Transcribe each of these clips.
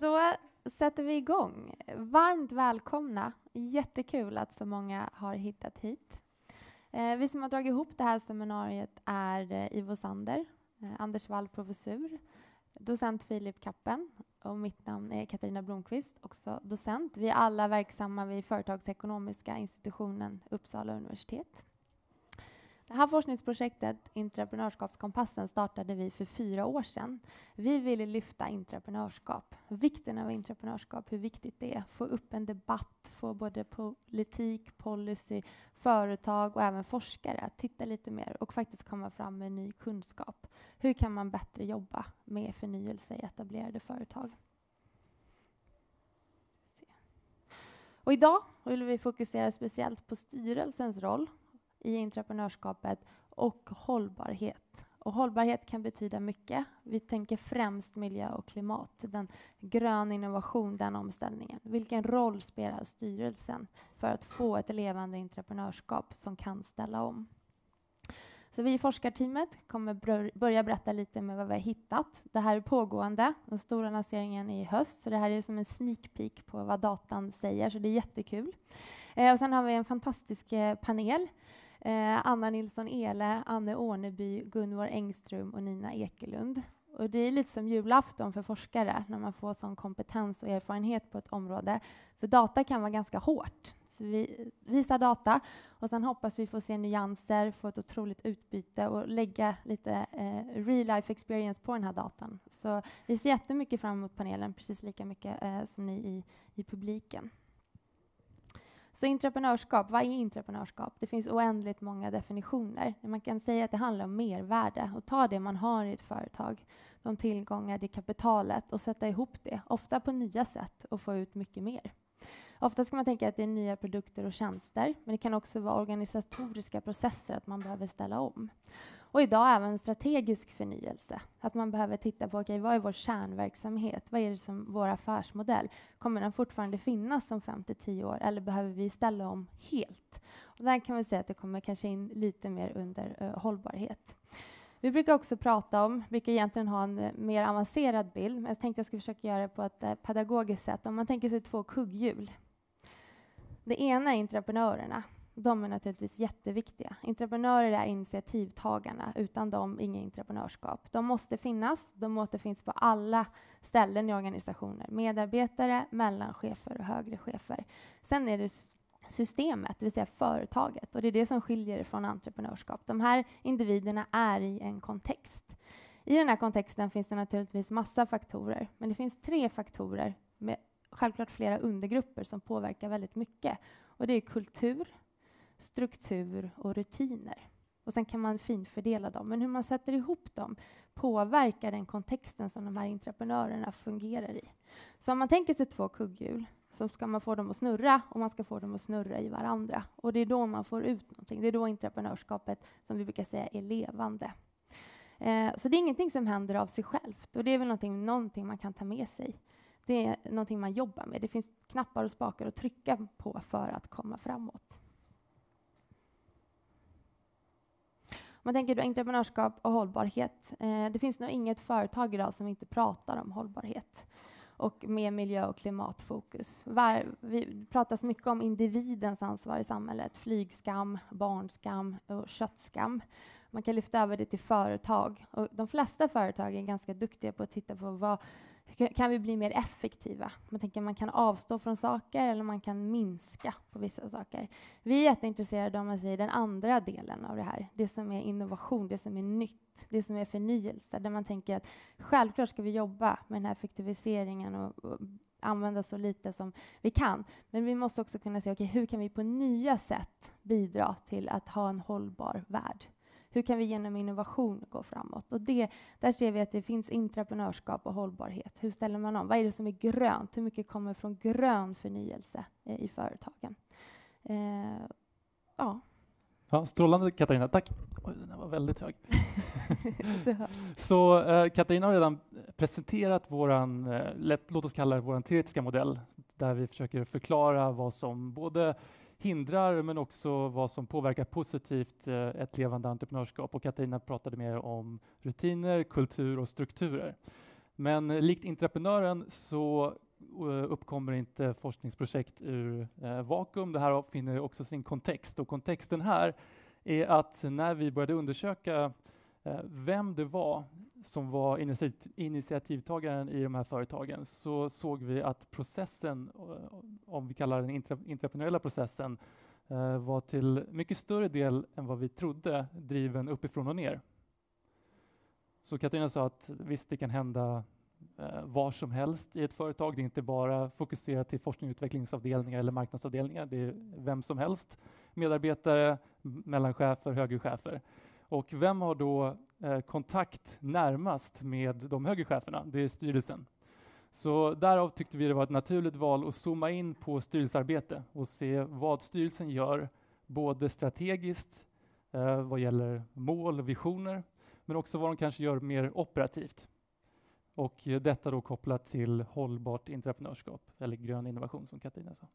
då sätter vi igång. Varmt välkomna. Jättekul att så många har hittat hit. Eh, vi som har dragit ihop det här seminariet är eh, Ivo Sander, eh, Anders Wall professur, docent Filip Kappen och mitt namn är Katarina Blomqvist, också docent. Vi är alla verksamma vid Företagsekonomiska institutionen Uppsala universitet. Det här forskningsprojektet, Entreprenörskapskompassen, startade vi för fyra år sedan. Vi ville lyfta entreprenörskap, vikten av entreprenörskap, hur viktigt det är, få upp en debatt, få både politik, policy, företag och även forskare att titta lite mer och faktiskt komma fram med ny kunskap. Hur kan man bättre jobba med förnyelse i etablerade företag? Och idag vill vi fokusera speciellt på styrelsens roll i entreprenörskapet och hållbarhet. Och hållbarhet kan betyda mycket. Vi tänker främst miljö och klimat, den grön innovation, den omställningen. Vilken roll spelar styrelsen för att få ett levande entreprenörskap som kan ställa om? Så vi i forskarteamet kommer börja berätta lite med vad vi har hittat. Det här är pågående. Den stora lanseringen är i höst, så det här är som en sneak peek på vad datan säger, så det är jättekul. Eh, och sen har vi en fantastisk eh, panel eh, Anna Nilsson Ele, Anne Åneby, Gunvor Engström och Nina Ekelund. Och det är lite som julafton för forskare när man får sån kompetens och erfarenhet på ett område. För data kan vara ganska hårt. Så vi visar data och sen hoppas vi få se nyanser, få ett otroligt utbyte och lägga lite eh, real life experience på den här datan. Så vi ser jättemycket fram emot panelen, precis lika mycket eh, som ni i, i publiken. Så entreprenörskap, vad är entreprenörskap? Det finns oändligt många definitioner. Man kan säga att det handlar om mervärde och ta det man har i ett företag, de tillgångar, det kapitalet och sätta ihop det, ofta på nya sätt och få ut mycket mer. Ofta ska man tänka att det är nya produkter och tjänster, men det kan också vara organisatoriska processer, att man behöver ställa om. Och idag även strategisk förnyelse. Att man behöver titta på okay, vad är vår kärnverksamhet? Vad är det som vår affärsmodell? Kommer den fortfarande finnas om 5 till 10 år eller behöver vi ställa om helt? Och där kan vi säga att det kommer kanske in lite mer under uh, hållbarhet. Vi brukar också prata om, brukar egentligen ha en uh, mer avancerad bild, men jag tänkte jag skulle försöka göra det på ett uh, pedagogiskt sätt. Om man tänker sig två kugghjul. Det ena är entreprenörerna de är naturligtvis jätteviktiga. Entreprenörer är initiativtagarna. Utan dem, inget entreprenörskap. De måste finnas. De återfinns på alla ställen i organisationer. Medarbetare, mellanchefer och högre chefer. Sen är det systemet, det vill säga företaget. Och Det är det som skiljer det från entreprenörskap. De här individerna är i en kontext. I den här kontexten finns det naturligtvis massa faktorer. Men det finns tre faktorer med självklart flera undergrupper som påverkar väldigt mycket. Och Det är kultur, struktur och rutiner. Och Sen kan man finfördela dem. Men hur man sätter ihop dem påverkar den kontexten som de här entreprenörerna fungerar i. Så om man tänker sig två kugghjul så ska man få dem att snurra och man ska få dem att snurra i varandra. Och Det är då man får ut någonting. Det är då entreprenörskapet, som vi brukar säga, är levande. Eh, så det är ingenting som händer av sig självt och det är väl någonting, någonting man kan ta med sig. Det är någonting man jobbar med. Det finns knappar och spakar att trycka på för att komma framåt. Man tänker då entreprenörskap och hållbarhet. Eh, det finns nog inget företag idag som inte pratar om hållbarhet och med miljö och klimatfokus. Var, vi pratas mycket om individens ansvar i samhället. Flygskam, barnskam och köttskam. Man kan lyfta över det till företag. Och de flesta företag är ganska duktiga på att titta på vad kan vi bli mer effektiva? Man tänker man kan avstå från saker eller man kan minska på vissa saker. Vi är jätteintresserade av man säger, den andra delen av det här. Det som är innovation, det som är nytt, det som är förnyelse. Där man tänker att självklart ska vi jobba med den här effektiviseringen och, och använda så lite som vi kan. Men vi måste också kunna se okay, hur kan vi på nya sätt bidra till att ha en hållbar värld. Hur kan vi genom innovation gå framåt? Och det, där ser vi att det finns entreprenörskap och hållbarhet. Hur ställer man om? Vad är det som är grönt? Hur mycket kommer från grön förnyelse eh, i företagen? Eh, ja. ja. Strålande, Katarina. Tack. Oj, den var väldigt hög. Så eh, Katarina har redan presenterat vår, eh, låt oss kalla det vår teoretiska modell, där vi försöker förklara vad som både hindrar men också vad som påverkar positivt eh, ett levande entreprenörskap. Och Katarina pratade mer om rutiner, kultur och strukturer. Men eh, likt entreprenören så eh, uppkommer inte forskningsprojekt ur vakuum. Det här finner också sin kontext och kontexten här är att när vi började undersöka Eh, vem det var som var initiativtagaren i de här företagen så såg vi att processen, eh, om vi kallar den entreprenöriella processen, eh, var till mycket större del än vad vi trodde driven uppifrån och ner. Så Katarina sa att visst, det kan hända var som helst i ett företag. Det är inte bara fokuserat till forskning och utvecklingsavdelningar eller marknadsavdelningar. Det är vem som helst, medarbetare, mellanchefer, högre chefer. Och vem har då eh, kontakt närmast med de högre cheferna? Det är styrelsen. Så därav tyckte vi det var ett naturligt val att zooma in på styrelsearbete och se vad styrelsen gör, både strategiskt eh, vad gäller mål och visioner, men också vad de kanske gör mer operativt. Och eh, detta då kopplat till hållbart entreprenörskap, eller grön innovation som Katarina sa.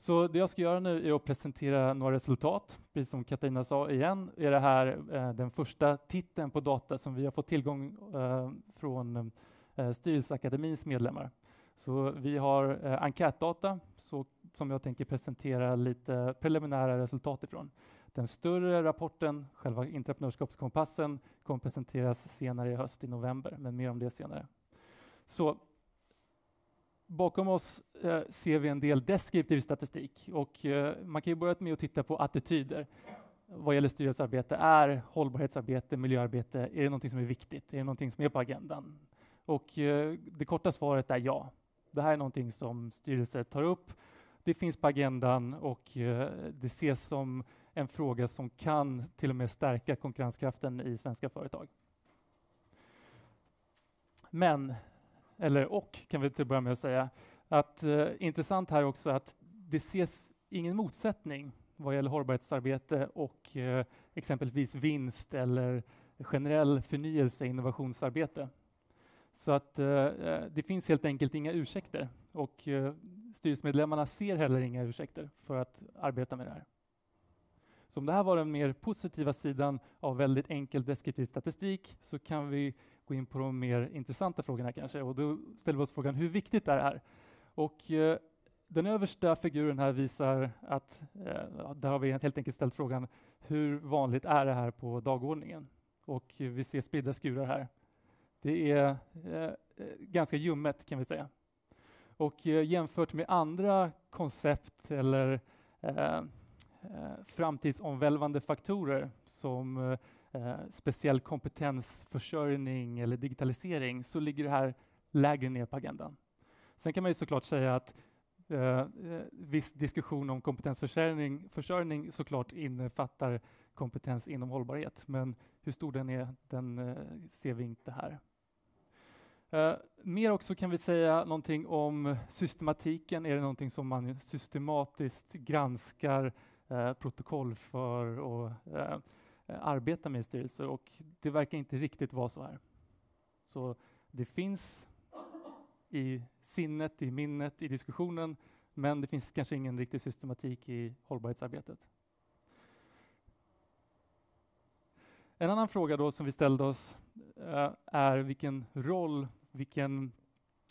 Så det jag ska göra nu är att presentera några resultat. Precis som Katarina sa igen är det här eh, den första titeln på data som vi har fått tillgång eh, från eh, Styrelseakademins medlemmar. Så vi har eh, enkätdata så, som jag tänker presentera lite preliminära resultat ifrån. Den större rapporten, själva entreprenörskapskompassen, kommer presenteras senare i höst i november, men mer om det senare. Så bakom oss eh, ser vi en del deskriptiv statistik och eh, man kan ju börja med att titta på attityder vad gäller styrelsearbete. Är hållbarhetsarbete, miljöarbete, är det någonting som är viktigt? Är det någonting som är på agendan? Och eh, det korta svaret är ja. Det här är någonting som styrelser tar upp. Det finns på agendan och eh, det ses som en fråga som kan till och med stärka konkurrenskraften i svenska företag. Men, eller och kan vi till att börja med att säga, att eh, intressant här också att det ses ingen motsättning vad gäller hållbarhetsarbete och eh, exempelvis vinst eller generell förnyelse innovationsarbete. Så att eh, eh, det finns helt enkelt inga ursäkter och eh, styrelsemedlemmarna ser heller inga ursäkter för att arbeta med det här. Så om det här var den mer positiva sidan av väldigt enkel deskriptiv statistik så kan vi gå in på de mer intressanta frågorna kanske. Och då ställer vi oss frågan hur viktigt är det här? Och eh, den översta figuren här visar att, eh, där har vi helt enkelt ställt frågan hur vanligt är det här på dagordningen? Och vi ser spridda skurar här. Det är eh, eh ganska ljummet kan vi säga. Och eh, jämfört med andra koncept eller eh, eh framtidsomvälvande faktorer som eh, eh, speciell kompetensförsörjning eller digitalisering så ligger det här lägre ner på agendan. Sen kan man ju såklart säga att eh, eh, viss diskussion om kompetensförsörjning försörjning såklart innefattar kompetens inom hållbarhet, men hur stor den är, den eh, ser vi inte här. Uh, mer också kan vi säga någonting om systematiken. Är det någonting som man systematiskt granskar uh, protokoll för och uh, Eh, arbetar med i styrelser? Och det verkar inte riktigt vara så här. Så det finns i sinnet, i minnet, i diskussionen, men det finns kanske ingen riktig systematik i hållbarhetsarbetet. En annan fråga då som vi ställde oss eh, är vilken roll vilken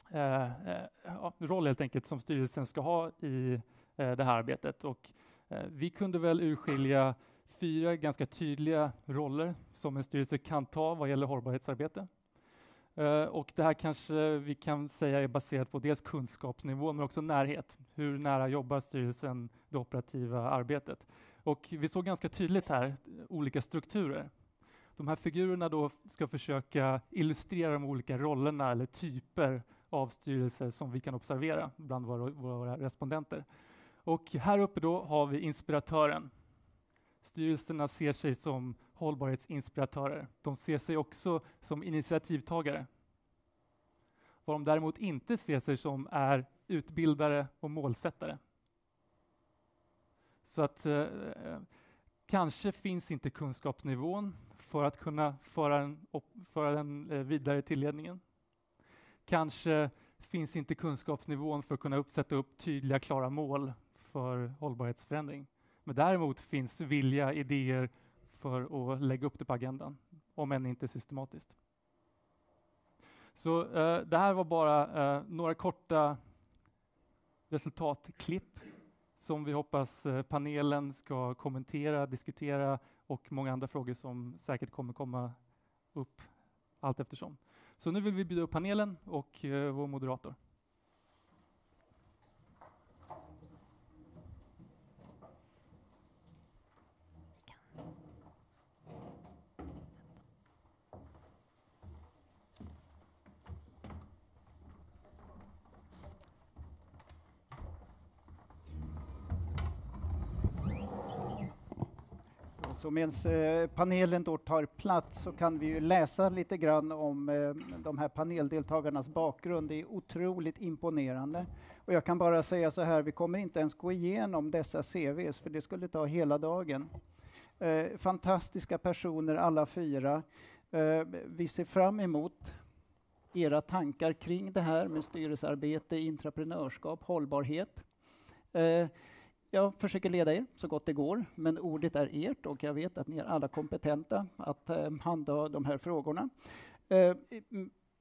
eh, eh, ja, roll helt enkelt som styrelsen ska ha i eh, det här arbetet. Och, eh, vi kunde väl urskilja fyra ganska tydliga roller som en styrelse kan ta vad gäller hållbarhetsarbete. Uh, och det här kanske vi kan säga är baserat på dels kunskapsnivå men också närhet. Hur nära jobbar styrelsen det operativa arbetet? Och vi såg ganska tydligt här olika strukturer. De här figurerna då ska försöka illustrera de olika rollerna eller typer av styrelser som vi kan observera bland våra, våra respondenter. Och här uppe då har vi inspiratören. Styrelserna ser sig som hållbarhetsinspiratörer. De ser sig också som initiativtagare. Vad de däremot inte ser sig som är utbildare och målsättare. Så att eh, Kanske finns inte kunskapsnivån för att kunna föra den, föra den eh, vidare till ledningen. Kanske finns inte kunskapsnivån för att kunna sätta upp tydliga, klara mål för hållbarhetsförändring. Men däremot finns vilja, idéer för att lägga upp det på agendan, om än inte systematiskt. Så eh, det här var bara eh, några korta resultatklipp som vi hoppas eh, panelen ska kommentera, diskutera och många andra frågor som säkert kommer komma upp allt eftersom. Så nu vill vi bjuda upp panelen och eh, vår moderator. Så medan eh, panelen då tar plats så kan vi ju läsa lite grann om eh, de här paneldeltagarnas bakgrund. Det är otroligt imponerande. Och jag kan bara säga så här, vi kommer inte ens gå igenom dessa CVs för det skulle ta hela dagen. Eh, fantastiska personer alla fyra. Vi ser fram emot era tankar kring det här med styrelsearbete, intraprenörskap, hållbarhet. Jag försöker leda er så gott det går, men ordet är ert och jag vet att ni är alla kompetenta att eh, handha de här frågorna. Eh,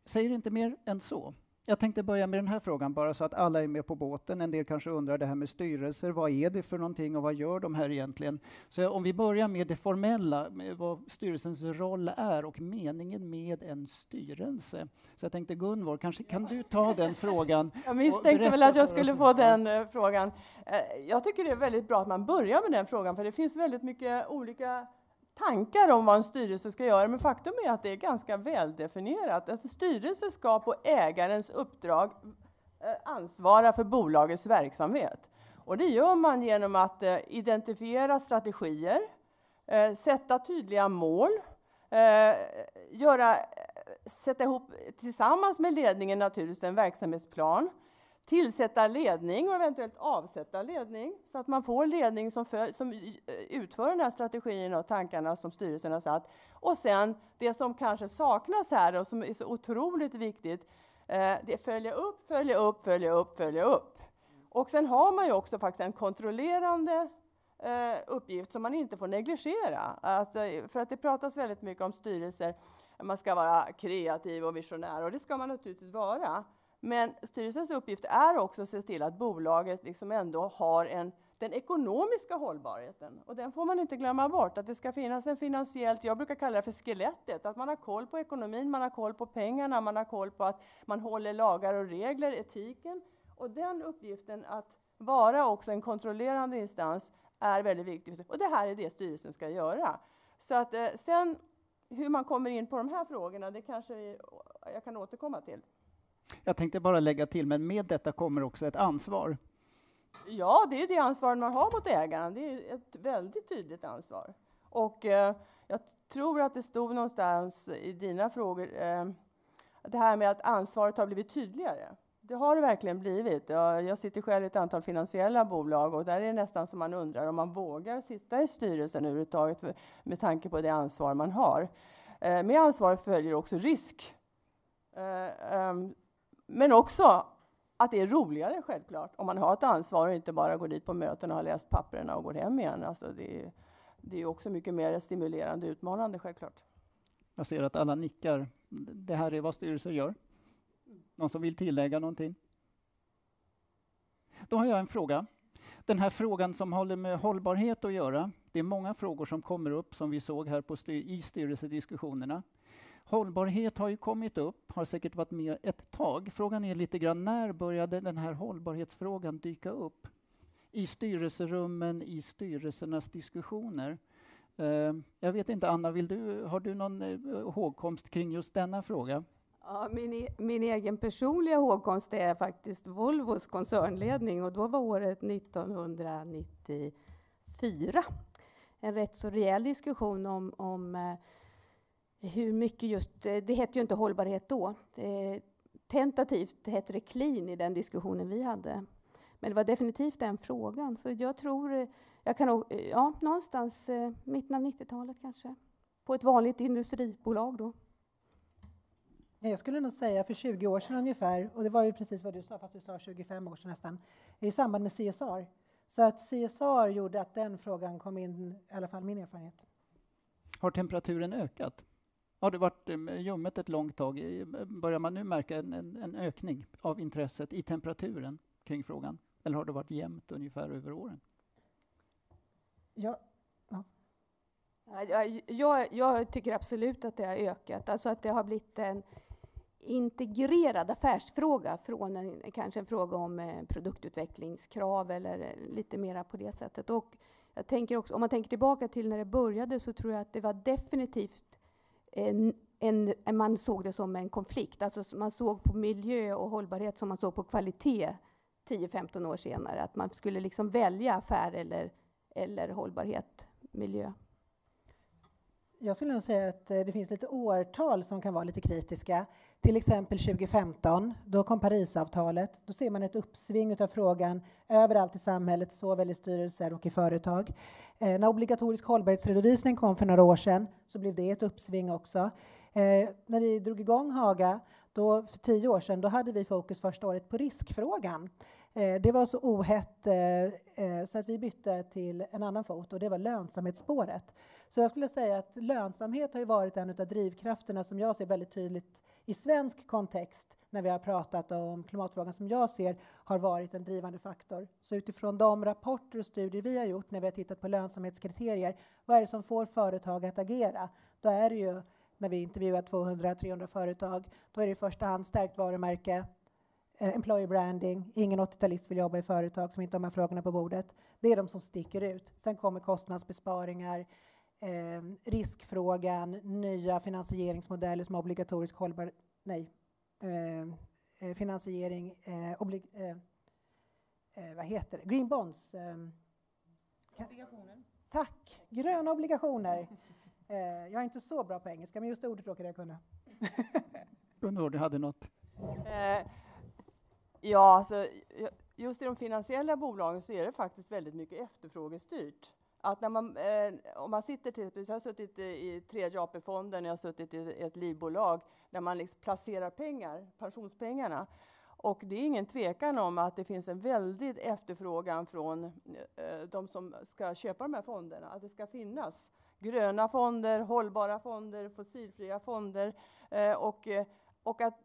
säger inte mer än så. Jag tänkte börja med den här frågan bara så att alla är med på båten. En del kanske undrar det här med styrelser. Vad är det för någonting och vad gör de här egentligen? Så om vi börjar med det formella, vad styrelsens roll är och meningen med en styrelse. Så jag tänkte Gunvor, kanske kan du ta den frågan? Jag misstänkte väl att jag skulle få den uh, frågan. Uh, jag tycker det är väldigt bra att man börjar med den frågan för det finns väldigt mycket olika tankar om vad en styrelse ska göra, men faktum är att det är ganska väldefinierat. Alltså styrelse ska på ägarens uppdrag eh, ansvara för bolagets verksamhet. Och det gör man genom att eh, identifiera strategier, eh, sätta tydliga mål, göra, sätta ihop tillsammans med ledningen naturligtvis en verksamhetsplan, tillsätta ledning och eventuellt avsätta ledning så att man får ledning som, för, som eh, utför den här strategin och tankarna som styrelsen har satt. Och sen det som kanske saknas här och som är så otroligt viktigt, eh, det är följa upp, följa upp, följa upp, följa upp. Och sen har man ju också faktiskt en kontrollerande eh, uppgift som man inte får negligera. Att, eh, för att det pratas väldigt mycket om styrelser, man ska vara kreativ och visionär och det ska man naturligtvis vara. Men styrelsens uppgift är också att se till att bolaget liksom ändå har en, den ekonomiska hållbarheten. Och den får man inte glömma bort, att det ska finnas en finansiellt, jag brukar kalla det för skelettet, att man har koll på ekonomin, man har koll på pengarna, man har koll på att man håller lagar och regler, etiken. Och den uppgiften att vara också en kontrollerande instans är väldigt viktig. Och det här är det styrelsen ska göra. Så att eh, sen hur man kommer in på de här frågorna, det kanske jag kan återkomma till. Jag tänkte bara lägga till, men med detta kommer också ett ansvar. Ja, det är det ansvar man har mot ägaren. Det är ett väldigt tydligt ansvar. Och eh, jag tror att det stod någonstans i dina frågor, eh, det här med att ansvaret har blivit tydligare. Det har det verkligen blivit. Jag sitter själv i ett antal finansiella bolag och där är det nästan som man undrar om man vågar sitta i styrelsen överhuvudtaget med tanke på det ansvar man har. Eh, med ansvar följer också risk. Eh, ehm, men också att det är roligare självklart om man har ett ansvar och inte bara går dit på möten och har läst papperna och går hem igen. Alltså det, är, det är också mycket mer stimulerande och utmanande självklart. Jag ser att alla nickar. Det här är vad styrelser gör. Någon som vill tillägga någonting? Då har jag en fråga. Den här frågan som håller med hållbarhet att göra. Det är många frågor som kommer upp som vi såg här på styr i styrelsediskussionerna. Hållbarhet har ju kommit upp, har säkert varit med ett tag. Frågan är lite grann när började den här hållbarhetsfrågan dyka upp? I styrelserummen, i styrelsernas diskussioner. Eh, jag vet inte, Anna, vill du, har du någon eh, hågkomst kring just denna fråga? Ja, min, e min egen personliga hågkomst är faktiskt Volvos koncernledning och då var året 1994. En rätt så rejäl diskussion om, om eh, hur mycket just, eh, det hette ju inte hållbarhet då. Det, tentativt hette det clean i den diskussionen vi hade. Men det var definitivt den frågan. Så jag tror, eh, jag kan eh, ja, någonstans mitten av 90-talet kanske. På ett vanligt industribolag då. Jag skulle nog säga för 20 år sedan ungefär, och det var ju precis vad du sa, fast du sa 25 år sedan nästan, i samband med CSR. Så att CSR gjorde att den frågan kom in, i alla fall min erfarenhet. Har temperaturen ökat? Har det varit ljummet ett långt tag? Börjar man nu märka en, en, en, ökning av intresset i temperaturen kring frågan? Eller har det varit jämnt ungefär över åren? Ja. ja. Jag, jag, jag tycker absolut att det har ökat, alltså att det har blivit en integrerad affärsfråga från en, kanske en fråga om eh, produktutvecklingskrav eller eh, lite mera på det sättet. Och jag tänker också, om man tänker tillbaka till när det började så tror jag att det var definitivt en, en, man såg det som en konflikt. Alltså man såg på miljö och hållbarhet som man såg på kvalitet 10-15 år senare. Att man skulle liksom välja affär eller, eller hållbarhet, miljö. Jag skulle nog säga att eh, det finns lite årtal som kan vara lite kritiska. Till exempel 2015, då kom Parisavtalet. Då ser man ett uppsving av frågan överallt i samhället, såväl i styrelser och i företag. Eh, när obligatorisk hållbarhetsredovisning kom för några år sedan så blev det ett uppsving också. Eh, när vi drog igång Haga, då, för tio år sedan, då hade vi fokus första året på riskfrågan. Eh, det var så ohett eh, eh så att vi bytte till en annan fot och det var lönsamhetsspåret. Så jag skulle säga att lönsamhet har varit en av drivkrafterna som jag ser väldigt tydligt i svensk kontext när vi har pratat om klimatfrågan som jag ser har varit en drivande faktor. Så utifrån de rapporter och studier vi har gjort när vi har tittat på lönsamhetskriterier, vad är det som får företag att agera? Då är det ju när vi intervjuar 200-300 företag, då är det i första hand stärkt varumärke, eh, employer branding, ingen 80-talist vill jobba i företag som inte har de här frågorna på bordet. Det är de som sticker ut. Sen kommer kostnadsbesparingar, eh, riskfrågan, nya finansieringsmodeller som obligatorisk hållbar... Nej. Eh, eh finansiering, eh, oblig, eh, eh, vad heter det? Green bonds. obligationer. Tack! Gröna obligationer. jag är inte så bra på engelska, men just ordet råkade jag kunna. Gunvor, du hade något? ja, alltså, just i de finansiella bolagen så är det faktiskt väldigt mycket efterfrågestyrt att när man, eh, om man sitter till, jag har suttit i tredje AP-fonden, jag har suttit i ett livbolag där man liksom placerar pengar, pensionspengarna. Och det är ingen tvekan om att det finns en väldig efterfrågan från eh, de som ska köpa de här fonderna, att det ska finnas gröna fonder, hållbara fonder, fossilfria fonder eh, och, eh, och att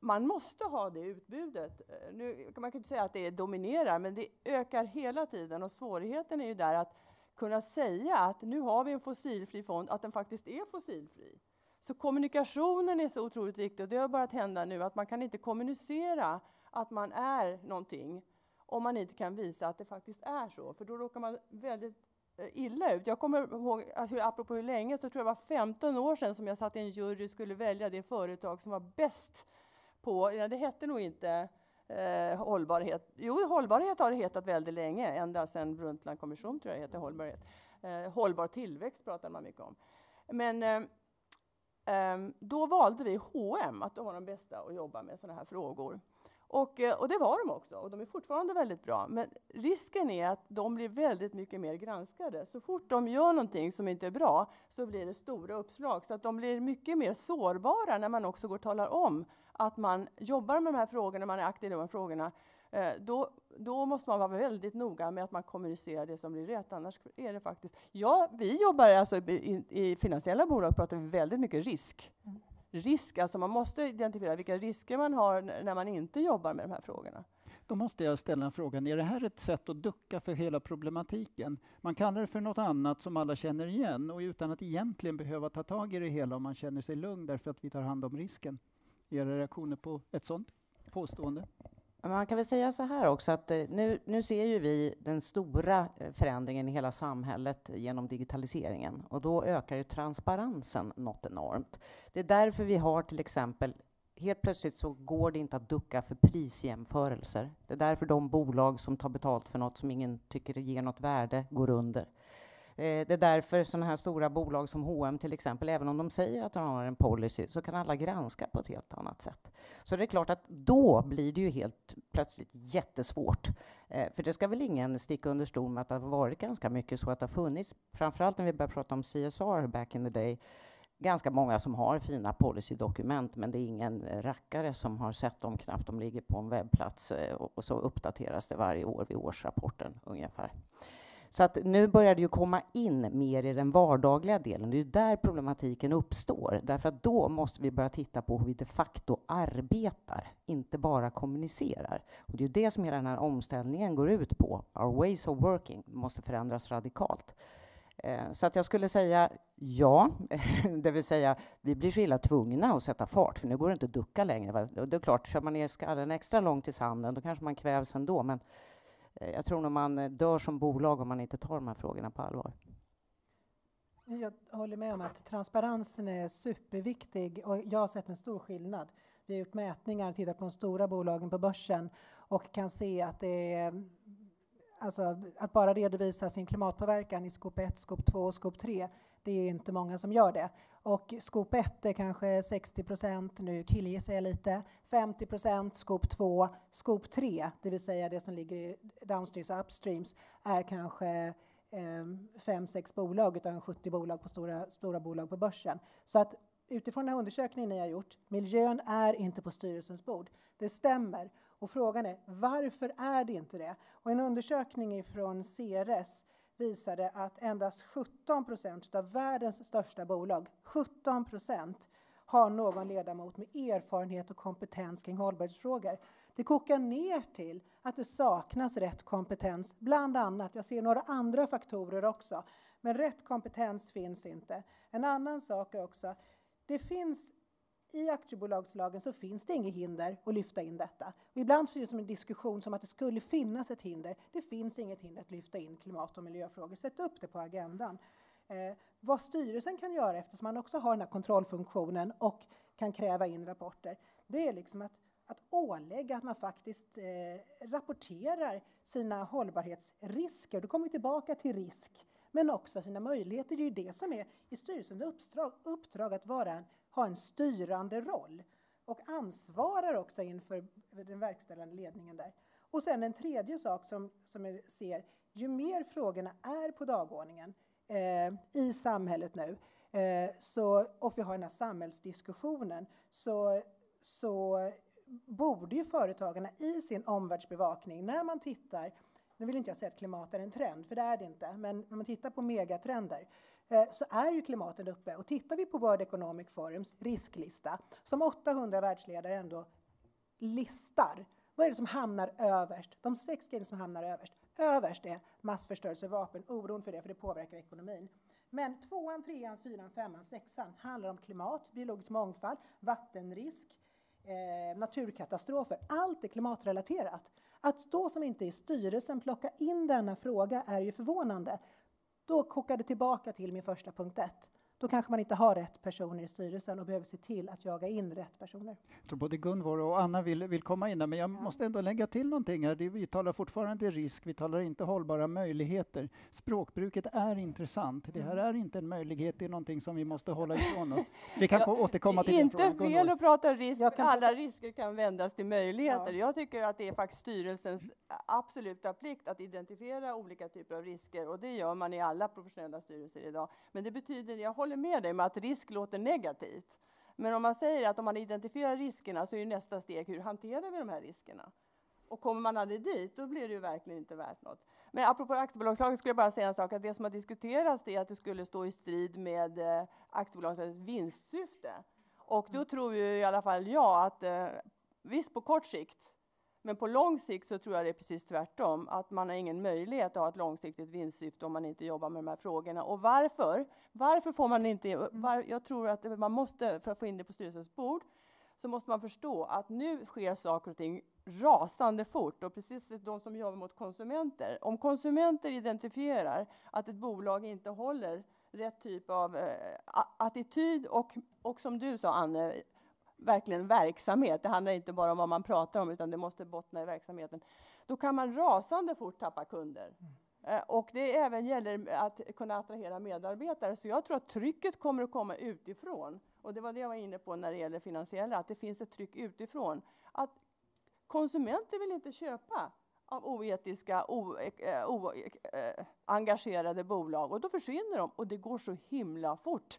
man måste ha det utbudet. Eh, nu kan man inte säga att det dominerar, men det ökar hela tiden och svårigheten är ju där att kunna säga att nu har vi en fossilfri fond, att den faktiskt är fossilfri. Så kommunikationen är så otroligt viktig och det har börjat hända nu att man kan inte kommunicera att man är någonting om man inte kan visa att det faktiskt är så, för då råkar man väldigt eh, illa ut. Jag kommer ihåg, apropå hur länge, så tror jag det var 15 år sedan som jag satt i en jury och skulle välja det företag som var bäst på, ja, det hette nog inte eh, hållbarhet. Jo, hållbarhet har det hetat väldigt länge, ända sedan Brundtlandkommission tror jag heter hållbarhet. Eh, hållbar tillväxt pratar man mycket om. Men eh, ehm, då valde vi H&M att de var de bästa att jobba med sådana här frågor. Och, eh, och, det var de också, och de är fortfarande väldigt bra. Men risken är att de blir väldigt mycket mer granskade. Så fort de gör någonting som inte är bra så blir det stora uppslag. Så att de blir mycket mer sårbara när man också går och talar om att man jobbar med de här frågorna, man är aktiv i de här frågorna, eh, då, då måste man vara väldigt noga med att man kommunicerar det som blir rätt. Annars är det faktiskt... Ja, vi jobbar alltså i, i finansiella bolag pratar vi väldigt mycket risk. Mm. Risk, alltså man måste identifiera vilka risker man har när man inte jobbar med de här frågorna. Då måste jag ställa en fråga. Är det här ett sätt att ducka för hela problematiken? Man kallar det för något annat som alla känner igen och utan att egentligen behöva ta tag i det hela om man känner sig lugn därför att vi tar hand om risken era reaktioner på ett sådant påstående? Man kan väl säga så här också att eh, nu, nu ser ju vi den stora eh, förändringen i hela samhället genom digitaliseringen och då ökar ju transparensen något enormt. Det är därför vi har till exempel Helt plötsligt så går det inte att ducka för prisjämförelser. Det är därför de bolag som tar betalt för något som ingen tycker ger något värde går under. Eh, det är därför sådana här stora bolag som H&M till exempel, även om de säger att de har en policy, så kan alla granska på ett helt annat sätt. Så det är klart att då blir det ju helt plötsligt jättesvårt. Eh, för det ska väl ingen sticka under stol med att det har varit ganska mycket så att det har funnits, framförallt när vi börjar prata om CSR back in the day, ganska många som har fina policydokument, men det är ingen eh, rackare som har sett dem knappt. De ligger på en webbplats och så uppdateras det varje år vid årsrapporten ungefär. Så att nu börjar det ju komma in mer i den vardagliga delen. Det är där problematiken uppstår. Därför att då måste vi börja titta på hur vi de facto arbetar, inte bara kommunicerar. Och det är det som hela den här omställningen går ut på. Our ways of working måste förändras radikalt. Eh, så att jag skulle säga ja, det vill säga vi blir så illa tvungna att sätta fart, för nu går det inte att ducka längre. Det är klart, kör man ner skallen extra långt i sanden, då kanske man kvävs ändå, men Eh, jag tror nog man eh, dör som bolag om man inte tar de här frågorna på allvar. Jag håller med om att transparensen är superviktig och jag har sett en stor skillnad. Vi har gjort mätningar, och tittat på de stora bolagen på börsen och kan se att det är alltså att bara redovisa sin klimatpåverkan i skop 1, skop 2 och skop 3, det är inte många som gör det. Och skop 1 är kanske 60 procent, nu killgissar jag lite, 50 procent skop 2, skop 3, det vill säga det som ligger i downstreams och upstreams, är kanske eh, fem, sex bolag utan 70 bolag på stora, stora bolag på börsen. Så att utifrån den här undersökningen ni har gjort, miljön är inte på styrelsens bord. Det stämmer. Och frågan är varför är det inte det? Och en undersökning från Ceres visade att endast 17 procent av världens största bolag, 17 procent, har någon ledamot med erfarenhet och kompetens kring hållbarhetsfrågor. Det kokar ner till att det saknas rätt kompetens, bland annat. Jag ser några andra faktorer också, men rätt kompetens finns inte. En annan sak är också, det finns i aktiebolagslagen så finns det inget hinder att lyfta in detta. Och ibland blir det som en diskussion som att det skulle finnas ett hinder. Det finns inget hinder att lyfta in klimat och miljöfrågor. Sätt upp det på agendan. Eh, vad styrelsen kan göra, eftersom man också har den här kontrollfunktionen och kan kräva in rapporter, det är liksom att, att ålägga att man faktiskt eh, rapporterar sina hållbarhetsrisker. Då kommer vi tillbaka till risk, men också sina möjligheter. Det är ju det som är i styrelsens uppdrag, uppdrag att vara en ha en styrande roll och ansvarar också inför den verkställande ledningen där. Och sen en tredje sak som, som jag ser, ju mer frågorna är på dagordningen eh, i samhället nu, eh, så, och vi har den här samhällsdiskussionen, så, så borde ju företagarna i sin omvärldsbevakning, när man tittar, nu vill inte jag säga att klimat är en trend, för det är det inte, men om man tittar på megatrender, Eh, Eh, så är ju klimatet uppe. Och tittar vi på World Economic Forums risklista, som 800 världsledare ändå listar, vad är det som hamnar överst? De sex grejerna som hamnar överst. Överst är massförstörelsevapen, oron för det, för det påverkar ekonomin. Men tvåan, trean, fyran, femman, sexan handlar om klimat, biologisk mångfald, vattenrisk, eh, naturkatastrofer. Allt är klimatrelaterat. Att då som inte är styrelsen plocka in denna fråga är ju förvånande. Då kokar det tillbaka till min första punkt ett. Då kanske man inte har rätt personer i styrelsen och behöver se till att jaga in rätt personer. Jag tror både Gunvor och Anna vill, vill komma in där, men jag ja. måste ändå lägga till någonting här. Vi talar fortfarande risk, vi talar inte hållbara möjligheter. Språkbruket är intressant. Det här mm. är inte en möjlighet, det är någonting som vi måste hålla ifrån oss. Vi kan ja, återkomma till Inte den frågan, fel att prata risk, kan... alla risker kan vändas till möjligheter. Ja. Jag tycker att det är faktiskt styrelsens absoluta plikt att identifiera olika typer av risker och det gör man i alla professionella styrelser idag. Men det betyder, jag håller håller med dig med att risk låter negativt. Men om man säger att om man identifierar riskerna så är nästa steg hur hanterar vi de här riskerna? Och kommer man aldrig dit, då blir det ju verkligen inte värt något. Men apropå aktiebolagslagen skulle jag bara säga en sak, att det som har diskuterats är att det skulle stå i strid med eh, aktiebolagslagens vinstsyfte. Och då tror ju i alla fall jag att eh, visst på kort sikt men på lång sikt så tror jag det är precis tvärtom, att man har ingen möjlighet att ha ett långsiktigt vinstsyfte om man inte jobbar med de här frågorna. Och varför? Varför får man inte... Var, jag tror att man måste, för att få in det på styrelsens bord, så måste man förstå att nu sker saker och ting rasande fort. Och precis de som jobbar mot konsumenter. Om konsumenter identifierar att ett bolag inte håller rätt typ av eh, attityd och, och som du sa, Anne, verkligen verksamhet. Det handlar inte bara om vad man pratar om, utan det måste bottna i verksamheten. Då kan man rasande fort tappa kunder. Mm. Och det även gäller att kunna attrahera medarbetare. Så jag tror att trycket kommer att komma utifrån. Och det var det jag var inne på när det gäller finansiella, att det finns ett tryck utifrån. Att konsumenter vill inte köpa av oetiska, oengagerade o, eh, bolag. Och då försvinner de. Och det går så himla fort.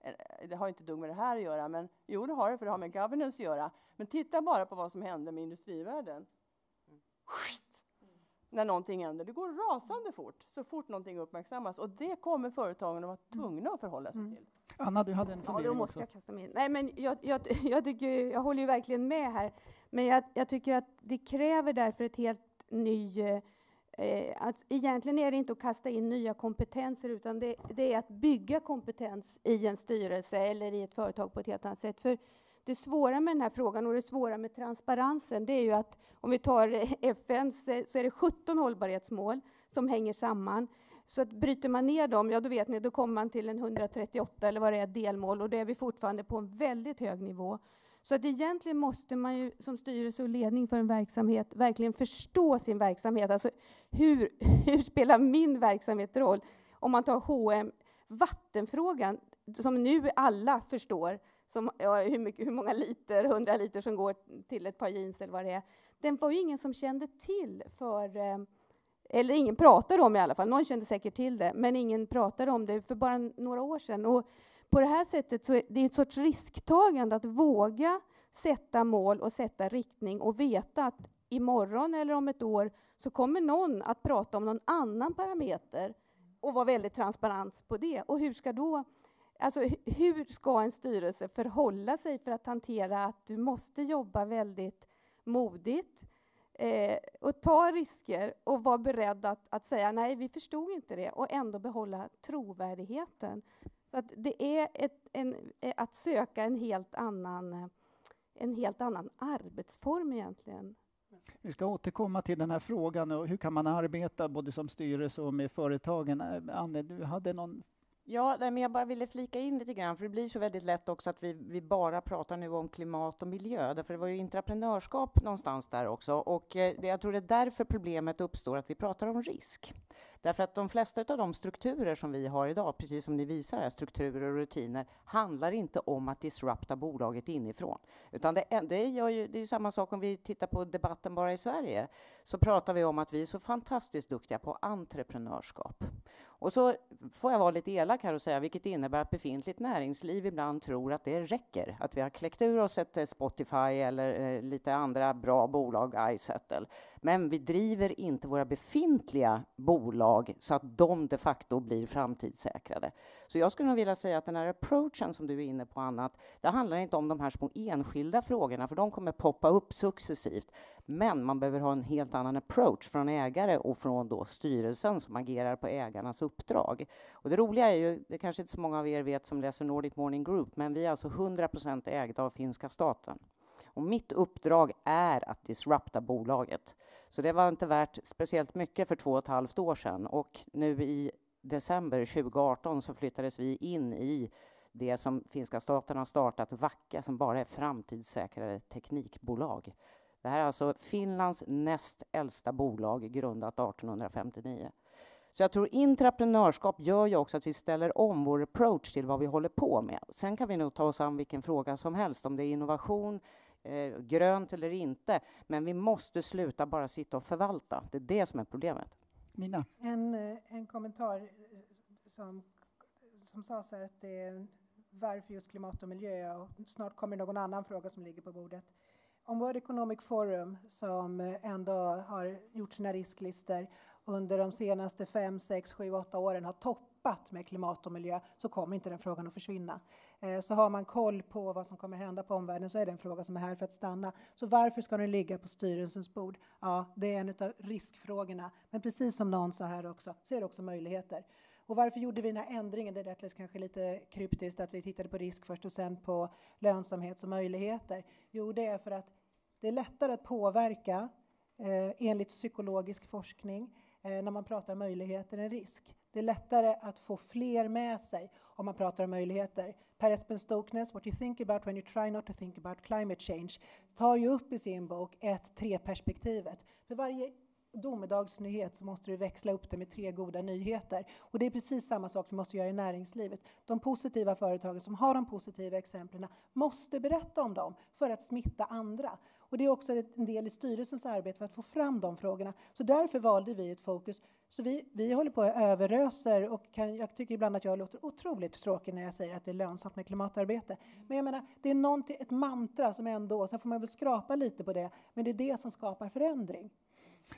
Eh, det har inte dugg med det här att göra, men jo, det har det, för det har med governance att göra. Men titta bara på vad som hände med industrivärlden. när någonting händer. Det går rasande fort så fort någonting uppmärksammas och det kommer företagen att vara tvungna att förhålla sig Mm. till. Anna, du hade en Ja, fundering då måste också. jag kasta mig in. Nej, men jag, jag, jag, tycker, jag håller ju verkligen med här. Men jag, jag tycker att det kräver därför ett helt ny... Eh, att egentligen är det inte att kasta in nya kompetenser utan det, det är att bygga kompetens i en styrelse eller i ett företag på ett helt annat sätt. För det svåra med den här frågan och det svåra med transparensen det är ju att om vi tar FNs så är det 17 hållbarhetsmål som hänger samman. Så att bryter man ner dem, ja då vet ni, då kommer man till en 138 eller vad det är, delmål och då är vi fortfarande på en väldigt hög nivå. Så att egentligen måste man ju som styrelse och ledning för en verksamhet verkligen förstå sin verksamhet. Alltså hur, hur spelar min verksamhet roll? Om man tar H&M, vattenfrågan, som nu alla förstår, som, ja, hur, mycket, hur många liter, 100 liter som går till ett par jeans eller vad det är. Den var ju ingen som kände till för eh, eller ingen pratade om i alla fall. Någon kände säkert till det, men ingen pratade om det för bara några år sedan. Och på det här sättet så är det ett sorts risktagande att våga sätta mål och sätta riktning och veta att imorgon eller om ett år så kommer någon att prata om någon annan parameter och vara väldigt transparent på det. Och hur ska då Alltså, hur ska en styrelse förhålla sig för att hantera att du måste jobba väldigt modigt, eh, och ta risker och vara beredd att, att säga nej, vi förstod inte det och ändå behålla trovärdigheten. Så att det är ett, en, eh, att söka en helt annan eh, en helt annan arbetsform egentligen. Vi ska återkomma till den här frågan och hur kan man arbeta både som styrelse och med företagen. Eh, Anne, du hade någon Ja, nej, men jag bara ville flika in lite grann, för det blir så väldigt lätt också att vi, vi bara pratar nu om klimat och miljö, därför det var ju intraprenörskap någonstans där också. Och eh, jag tror det är därför problemet uppstår, att vi pratar om risk. Därför att de flesta av de strukturer som vi har idag, precis som ni visar här, strukturer och rutiner, handlar inte om att disrupta bolaget inifrån. Utan det, är- det, gör ju, det är ju samma sak om vi tittar på debatten bara i Sverige, så pratar vi om att vi är så fantastiskt duktiga på entreprenörskap. Och så får jag vara lite elak här och säga, vilket innebär att befintligt näringsliv ibland tror att det räcker, att vi har kläckt ur oss ett eh, Spotify eller eh, lite andra bra bolag, iSettle. Men vi driver inte våra befintliga bolag så att de de facto blir framtidssäkrade. Så jag skulle nog vilja säga att den här approachen som du är inne på, Anna, att det handlar inte om de här små enskilda frågorna, för de kommer poppa upp successivt. Men man behöver ha en helt annan approach från ägare och från då styrelsen som agerar på ägarnas uppdrag. Och det roliga är ju, det kanske inte så många av er vet som läser Nordic Morning Group, men vi är alltså 100% ägda av finska staten. Och mitt uppdrag är att disrupta bolaget. Så det var inte värt speciellt mycket för två och ett halvt år sedan. Och nu i december 2018 så flyttades vi in i det som finska staten har startat, Vacka, som bara är framtidssäkrare teknikbolag. Det här är alltså Finlands näst äldsta bolag, grundat 1859. Så jag tror intraprenörskap gör ju också att vi ställer om vår approach till vad vi håller på med. Sen kan vi nog ta oss an vilken fråga som helst, om det är innovation, eh, grönt eller inte. Men vi måste sluta bara sitta och förvalta. Det är det som är problemet. Mina. En, eh, en kommentar eh, som, som sa så här att det är varför just klimat och miljö och snart kommer någon annan fråga som ligger på bordet. Om World Economic Forum som eh, ändå har gjort sina risklistor under de senaste fem, sex, sju, åtta åren har toppat med klimat och miljö så kommer inte den frågan att försvinna. Eh, så har man koll på vad som kommer hända på omvärlden så är det en fråga som är här för att stanna. Så varför ska den ligga på styrelsens bord? Ja, det är en av riskfrågorna. Men precis som någon sa här också, så är det också möjligheter. Och varför gjorde vi den här ändringen? Det lät kanske lite kryptiskt att vi tittade på risk först och sen på lönsamhet och möjligheter. Jo, det är för att det är lättare att påverka eh, enligt psykologisk forskning eh, när man pratar möjligheter än risk. Det är lättare att få fler med sig om man pratar om möjligheter. Per Espen Stoknes, What you think about when you try not to think about climate change, tar ju upp i sin bok ett tre-perspektivet. För varje domedagsnyhet så måste du växla upp det med tre goda nyheter. Och det är precis samma sak vi måste göra i näringslivet. De positiva företagen som har de positiva exemplen måste berätta om dem för att smitta andra. Och det är också en del i styrelsens arbete för att få fram de frågorna. Så därför valde vi ett fokus. Så vi, vi håller på och överöser och kan, jag tycker ibland att jag låter otroligt tråkig när jag säger att det är lönsamt med klimatarbete. Men jag menar, det är ett mantra som ändå, sen får man väl skrapa lite på det, men det är det som skapar förändring.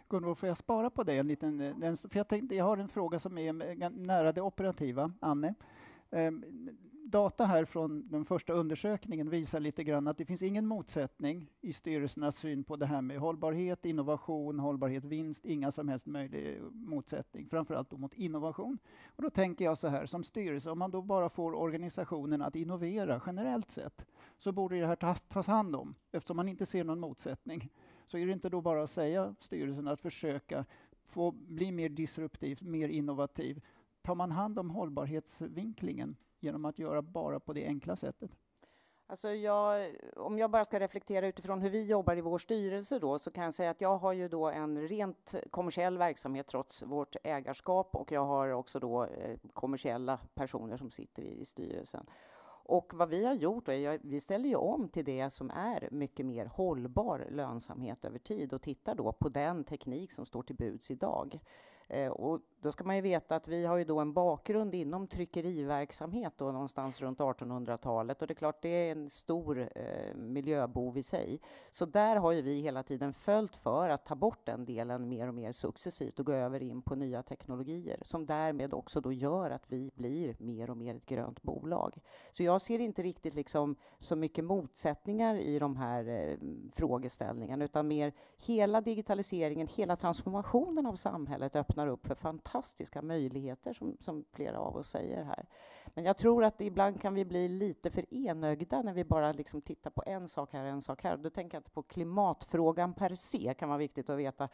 Gunvor, får jag spara på det en liten... Eh, en, för jag, tänkte, jag har en fråga som är eh, nära det operativa. Anne, ehm, data här från den första undersökningen visar lite grann att det finns ingen motsättning i styrelsernas syn på det här med hållbarhet, innovation, hållbarhet, vinst. Inga som helst möjlig motsättning, framförallt mot innovation. Och då tänker jag så här, som styrelse, om man då bara får organisationen att innovera generellt sett, så borde det här tas, tas hand om, eftersom man inte ser någon motsättning. Så är det inte då bara att säga styrelsen att försöka få bli mer disruptiv, mer innovativ. Tar man hand om hållbarhetsvinklingen genom att göra bara på det enkla sättet? Alltså jag, om jag bara ska reflektera utifrån hur vi jobbar i vår styrelse då, så kan jag säga att jag har ju då en rent kommersiell verksamhet trots vårt ägarskap och jag har också då eh, kommersiella personer som sitter i, i styrelsen. Och vad vi har gjort är att vi ställer ju om till det som är mycket mer hållbar lönsamhet över tid och tittar då på den teknik som står till buds idag. Eh, och då ska man ju veta att vi har ju då en bakgrund inom tryckeriverksamhet då någonstans runt 1800-talet och det är klart det är en stor eh, miljöbov i sig. Så där har ju vi hela tiden följt för att ta bort den delen mer och mer successivt och gå över in på nya teknologier som därmed också då gör att vi blir mer och mer ett grönt bolag. Så jag ser inte riktigt liksom så mycket motsättningar i de här eh, frågeställningarna utan mer hela digitaliseringen, hela transformationen av samhället öppnar upp för fantastiska fantastiska möjligheter som, som flera av oss säger här. Men jag tror att ibland kan vi bli lite för enögda när vi bara liksom tittar på en sak här och en sak här. Då tänker jag inte på klimatfrågan per se, kan vara viktigt att veta,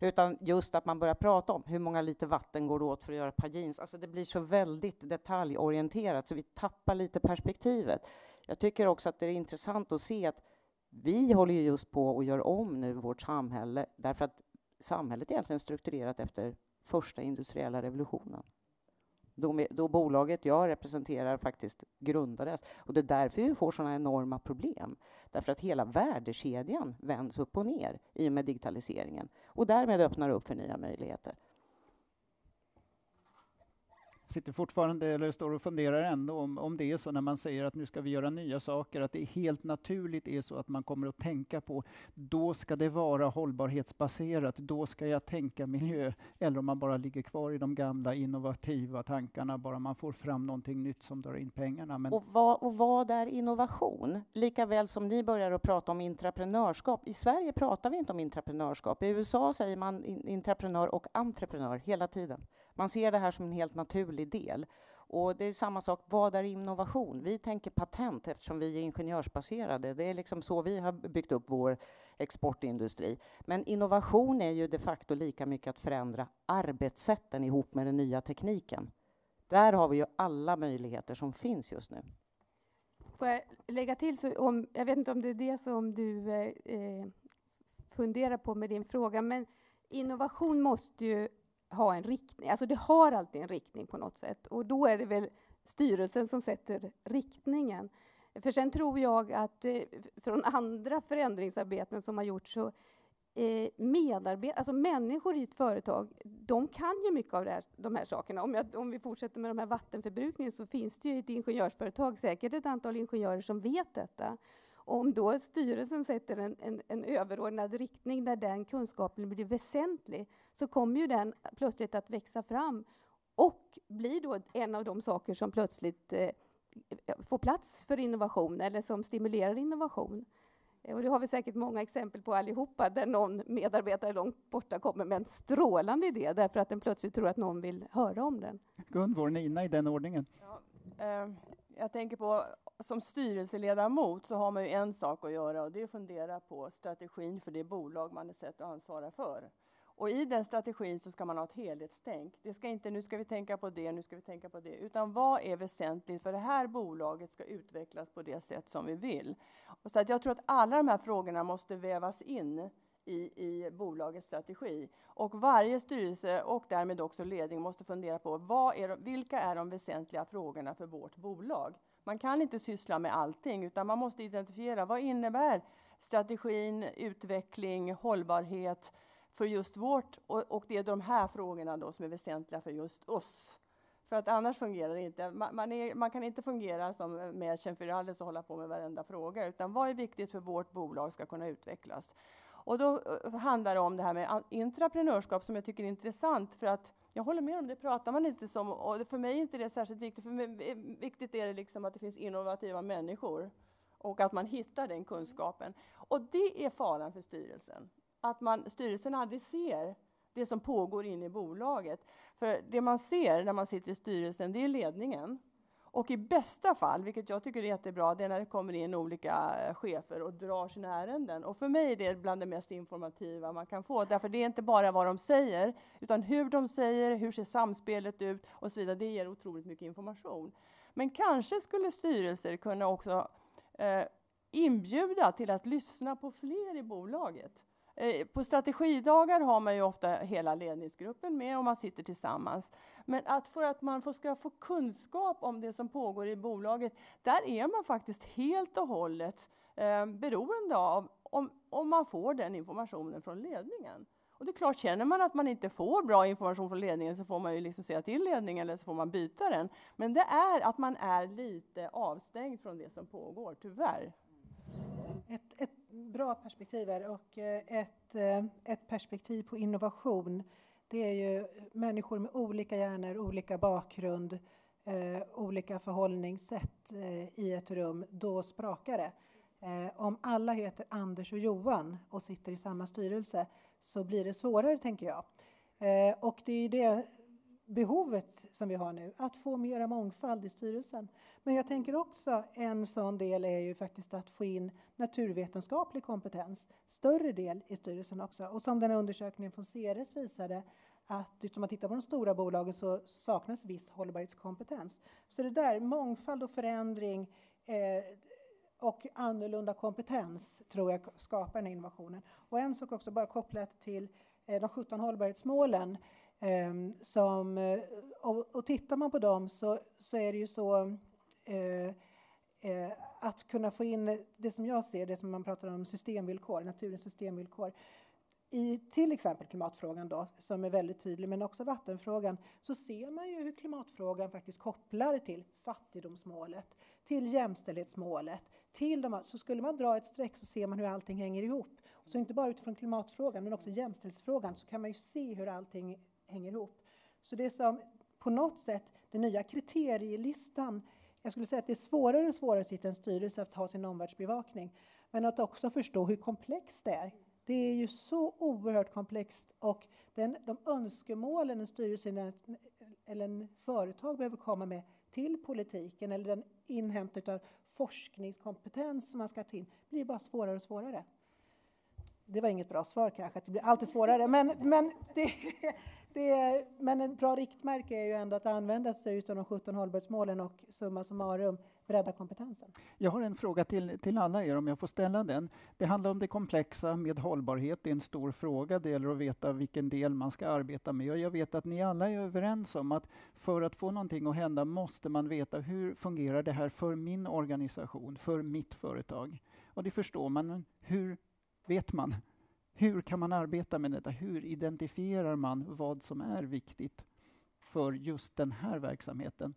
utan just att man börjar prata om hur många liter vatten går det åt för att göra ett par jeans. Alltså det blir så väldigt detaljorienterat så vi tappar lite perspektivet. Jag tycker också att det är intressant att se att vi håller just på att göra om nu vårt samhälle därför att samhället är egentligen strukturerat efter första industriella revolutionen. Då, då, bolaget jag representerar faktiskt grundades. Och det är därför vi får sådana enorma problem. Därför att hela värdekedjan vänds upp och ner i och med digitaliseringen och därmed öppnar upp för nya möjligheter sitter fortfarande, eller står och funderar ändå om, om det är så när man säger att nu ska vi göra nya saker, att det helt naturligt är så att man kommer att tänka på då ska det vara hållbarhetsbaserat, då ska jag tänka miljö, eller om man bara ligger kvar i de gamla innovativa tankarna, bara man får fram någonting nytt som drar in pengarna. Men och, vad, och vad är innovation? Lika väl som ni börjar att prata om intraprenörskap. I Sverige pratar vi inte om intraprenörskap. I USA säger man intraprenör och entreprenör hela tiden. Man ser det här som en helt naturlig del. Och det är samma sak, vad är innovation? Vi tänker patent eftersom vi är ingenjörsbaserade. Det är liksom så vi har byggt upp vår exportindustri. Men innovation är ju de facto lika mycket att förändra arbetssätten ihop med den nya tekniken. Där har vi ju alla möjligheter som finns just nu. Får jag lägga till, så om, jag vet inte om det är det som du eh, eh funderar på med din fråga, men innovation måste ju ha en riktning. Alltså det har alltid en riktning på något sätt och då är det väl styrelsen som sätter riktningen. För sen tror jag att eh, från andra förändringsarbeten som har gjorts så eh, medarbetare, alltså människor i ett företag, de kan ju mycket av här, de här sakerna. Om, jag, om vi fortsätter med de här vattenförbrukningen så finns det ju i ett ingenjörsföretag säkert ett antal ingenjörer som vet detta. Och om då styrelsen sätter en, en, en, överordnad riktning där den kunskapen blir väsentlig så kommer ju den plötsligt att växa fram och blir då en av de saker som plötsligt eh, får plats för innovation eller som stimulerar innovation. Och det har vi säkert många exempel på allihopa, där någon medarbetare långt borta kommer med en strålande idé därför att den plötsligt tror att någon vill höra om den. Gunvor, Nina i den ordningen. Ja, eh, jag tänker på som styrelseledamot så har man ju en sak att göra och det är att fundera på strategin för det bolag man är sett att ansvara för. Och i den strategin så ska man ha ett helhetstänk. Det ska inte nu ska vi tänka på det, nu ska vi tänka på det, utan vad är väsentligt för det här bolaget ska utvecklas på det sätt som vi vill. Och så att jag tror att alla de här frågorna måste vävas in i, i bolagets strategi. Och varje styrelse och därmed också ledning måste fundera på vad är, vilka är de väsentliga frågorna för vårt bolag. Man kan inte syssla med allting, utan man måste identifiera vad innebär strategin, utveckling, hållbarhet för just vårt, och, och det är de här frågorna då som är väsentliga för just oss. För att annars fungerar det inte. Man, man, är, man kan inte fungera som med Chefirales och hålla på med varenda fråga, utan vad är viktigt för vårt bolag ska kunna utvecklas? Och då eh, handlar det om det här med intraprenörskap som jag tycker är intressant för att jag håller med om det pratar man inte som och för mig är inte det särskilt viktigt. För mig, eh, viktigt är det liksom att det finns innovativa människor och att man hittar den kunskapen. Och det är faran för styrelsen. Att man, styrelsen aldrig ser det som pågår inne i bolaget. För det man ser när man sitter i styrelsen, det är ledningen. Och i bästa fall, vilket jag tycker är jättebra, det är när det kommer in olika eh, chefer och drar sina ärenden. Och för mig är det bland det mest informativa man kan få, därför det är inte bara vad de säger, utan hur de säger, hur ser samspelet ut och så vidare. Det ger otroligt mycket information. Men kanske skulle styrelser kunna också eh, inbjuda till att lyssna på fler i bolaget. Eh, på strategidagar har man ju ofta hela ledningsgruppen med och man sitter tillsammans. Men att för att man ska få kunskap om det som pågår i bolaget, där är man faktiskt helt och hållet eh, beroende av om, om man får den informationen från ledningen. Och det är klart, känner man att man inte får bra information från ledningen så får man ju liksom säga till ledningen eller så får man byta den. Men det är att man är lite avstängd från det som pågår, tyvärr. Ett, ett bra perspektiv här och eh, ett, eh, ett perspektiv på innovation. Det är ju människor med olika hjärnor, olika bakgrund, eh, olika förhållningssätt eh, i ett rum. Då sprakar det. Eh, om alla heter Anders och Johan och sitter i samma styrelse så blir det svårare, tänker jag. Eh, och det är det behovet som vi har nu, att få mera mångfald i styrelsen. Men jag tänker också en sån del är ju faktiskt att få in naturvetenskaplig kompetens, större del i styrelsen också. Och som den här undersökningen från Ceres visade, att om man tittar på de stora bolagen så saknas viss hållbarhetskompetens. Så det där, mångfald och förändring eh, och annorlunda kompetens tror jag skapar den här innovationen. Och en sak också bara kopplat till eh, de 17 hållbarhetsmålen Ehm, som, eh, och, och tittar man på dem så, så är det ju så eh, eh, att kunna få in det som jag ser, det som man pratar om systemvillkor, naturens systemvillkor. I till exempel klimatfrågan då, som är väldigt tydlig, men också vattenfrågan, så ser man ju hur klimatfrågan faktiskt kopplar till fattigdomsmålet, till jämställdhetsmålet, till de, så skulle man dra ett streck så ser man hur allting hänger ihop. Så inte bara utifrån klimatfrågan, men också jämställdhetsfrågan, så kan man ju se hur allting hänger ihop. Så det som på något sätt, den nya kriterielistan, jag skulle säga att det är svårare och svårare att sitta i en styrelse att ha sin omvärldsbevakning, men att också förstå hur komplext det är. Det är ju så oerhört komplext och den, de önskemålen en styrelse eller en företag behöver komma med till politiken eller den inhämtning av forskningskompetens som man ska ta in blir bara svårare och svårare. Det var inget bra svar kanske, att det blir alltid svårare, men, men det, det, men ett bra riktmärke är ju ändå att använda sig av de 17 hållbarhetsmålen och summa summarum bredda kompetensen. Jag har en fråga till, till alla er, om jag får ställa den. Det handlar om det komplexa med hållbarhet. Det är en stor fråga. Det gäller att veta vilken del man ska arbeta med. Och jag vet att ni alla är överens om att för att få någonting att hända måste man veta hur fungerar det här för min organisation, för mitt företag. Och det förstår man, men hur vet man? Hur kan man arbeta med detta? Hur identifierar man vad som är viktigt för just den här verksamheten?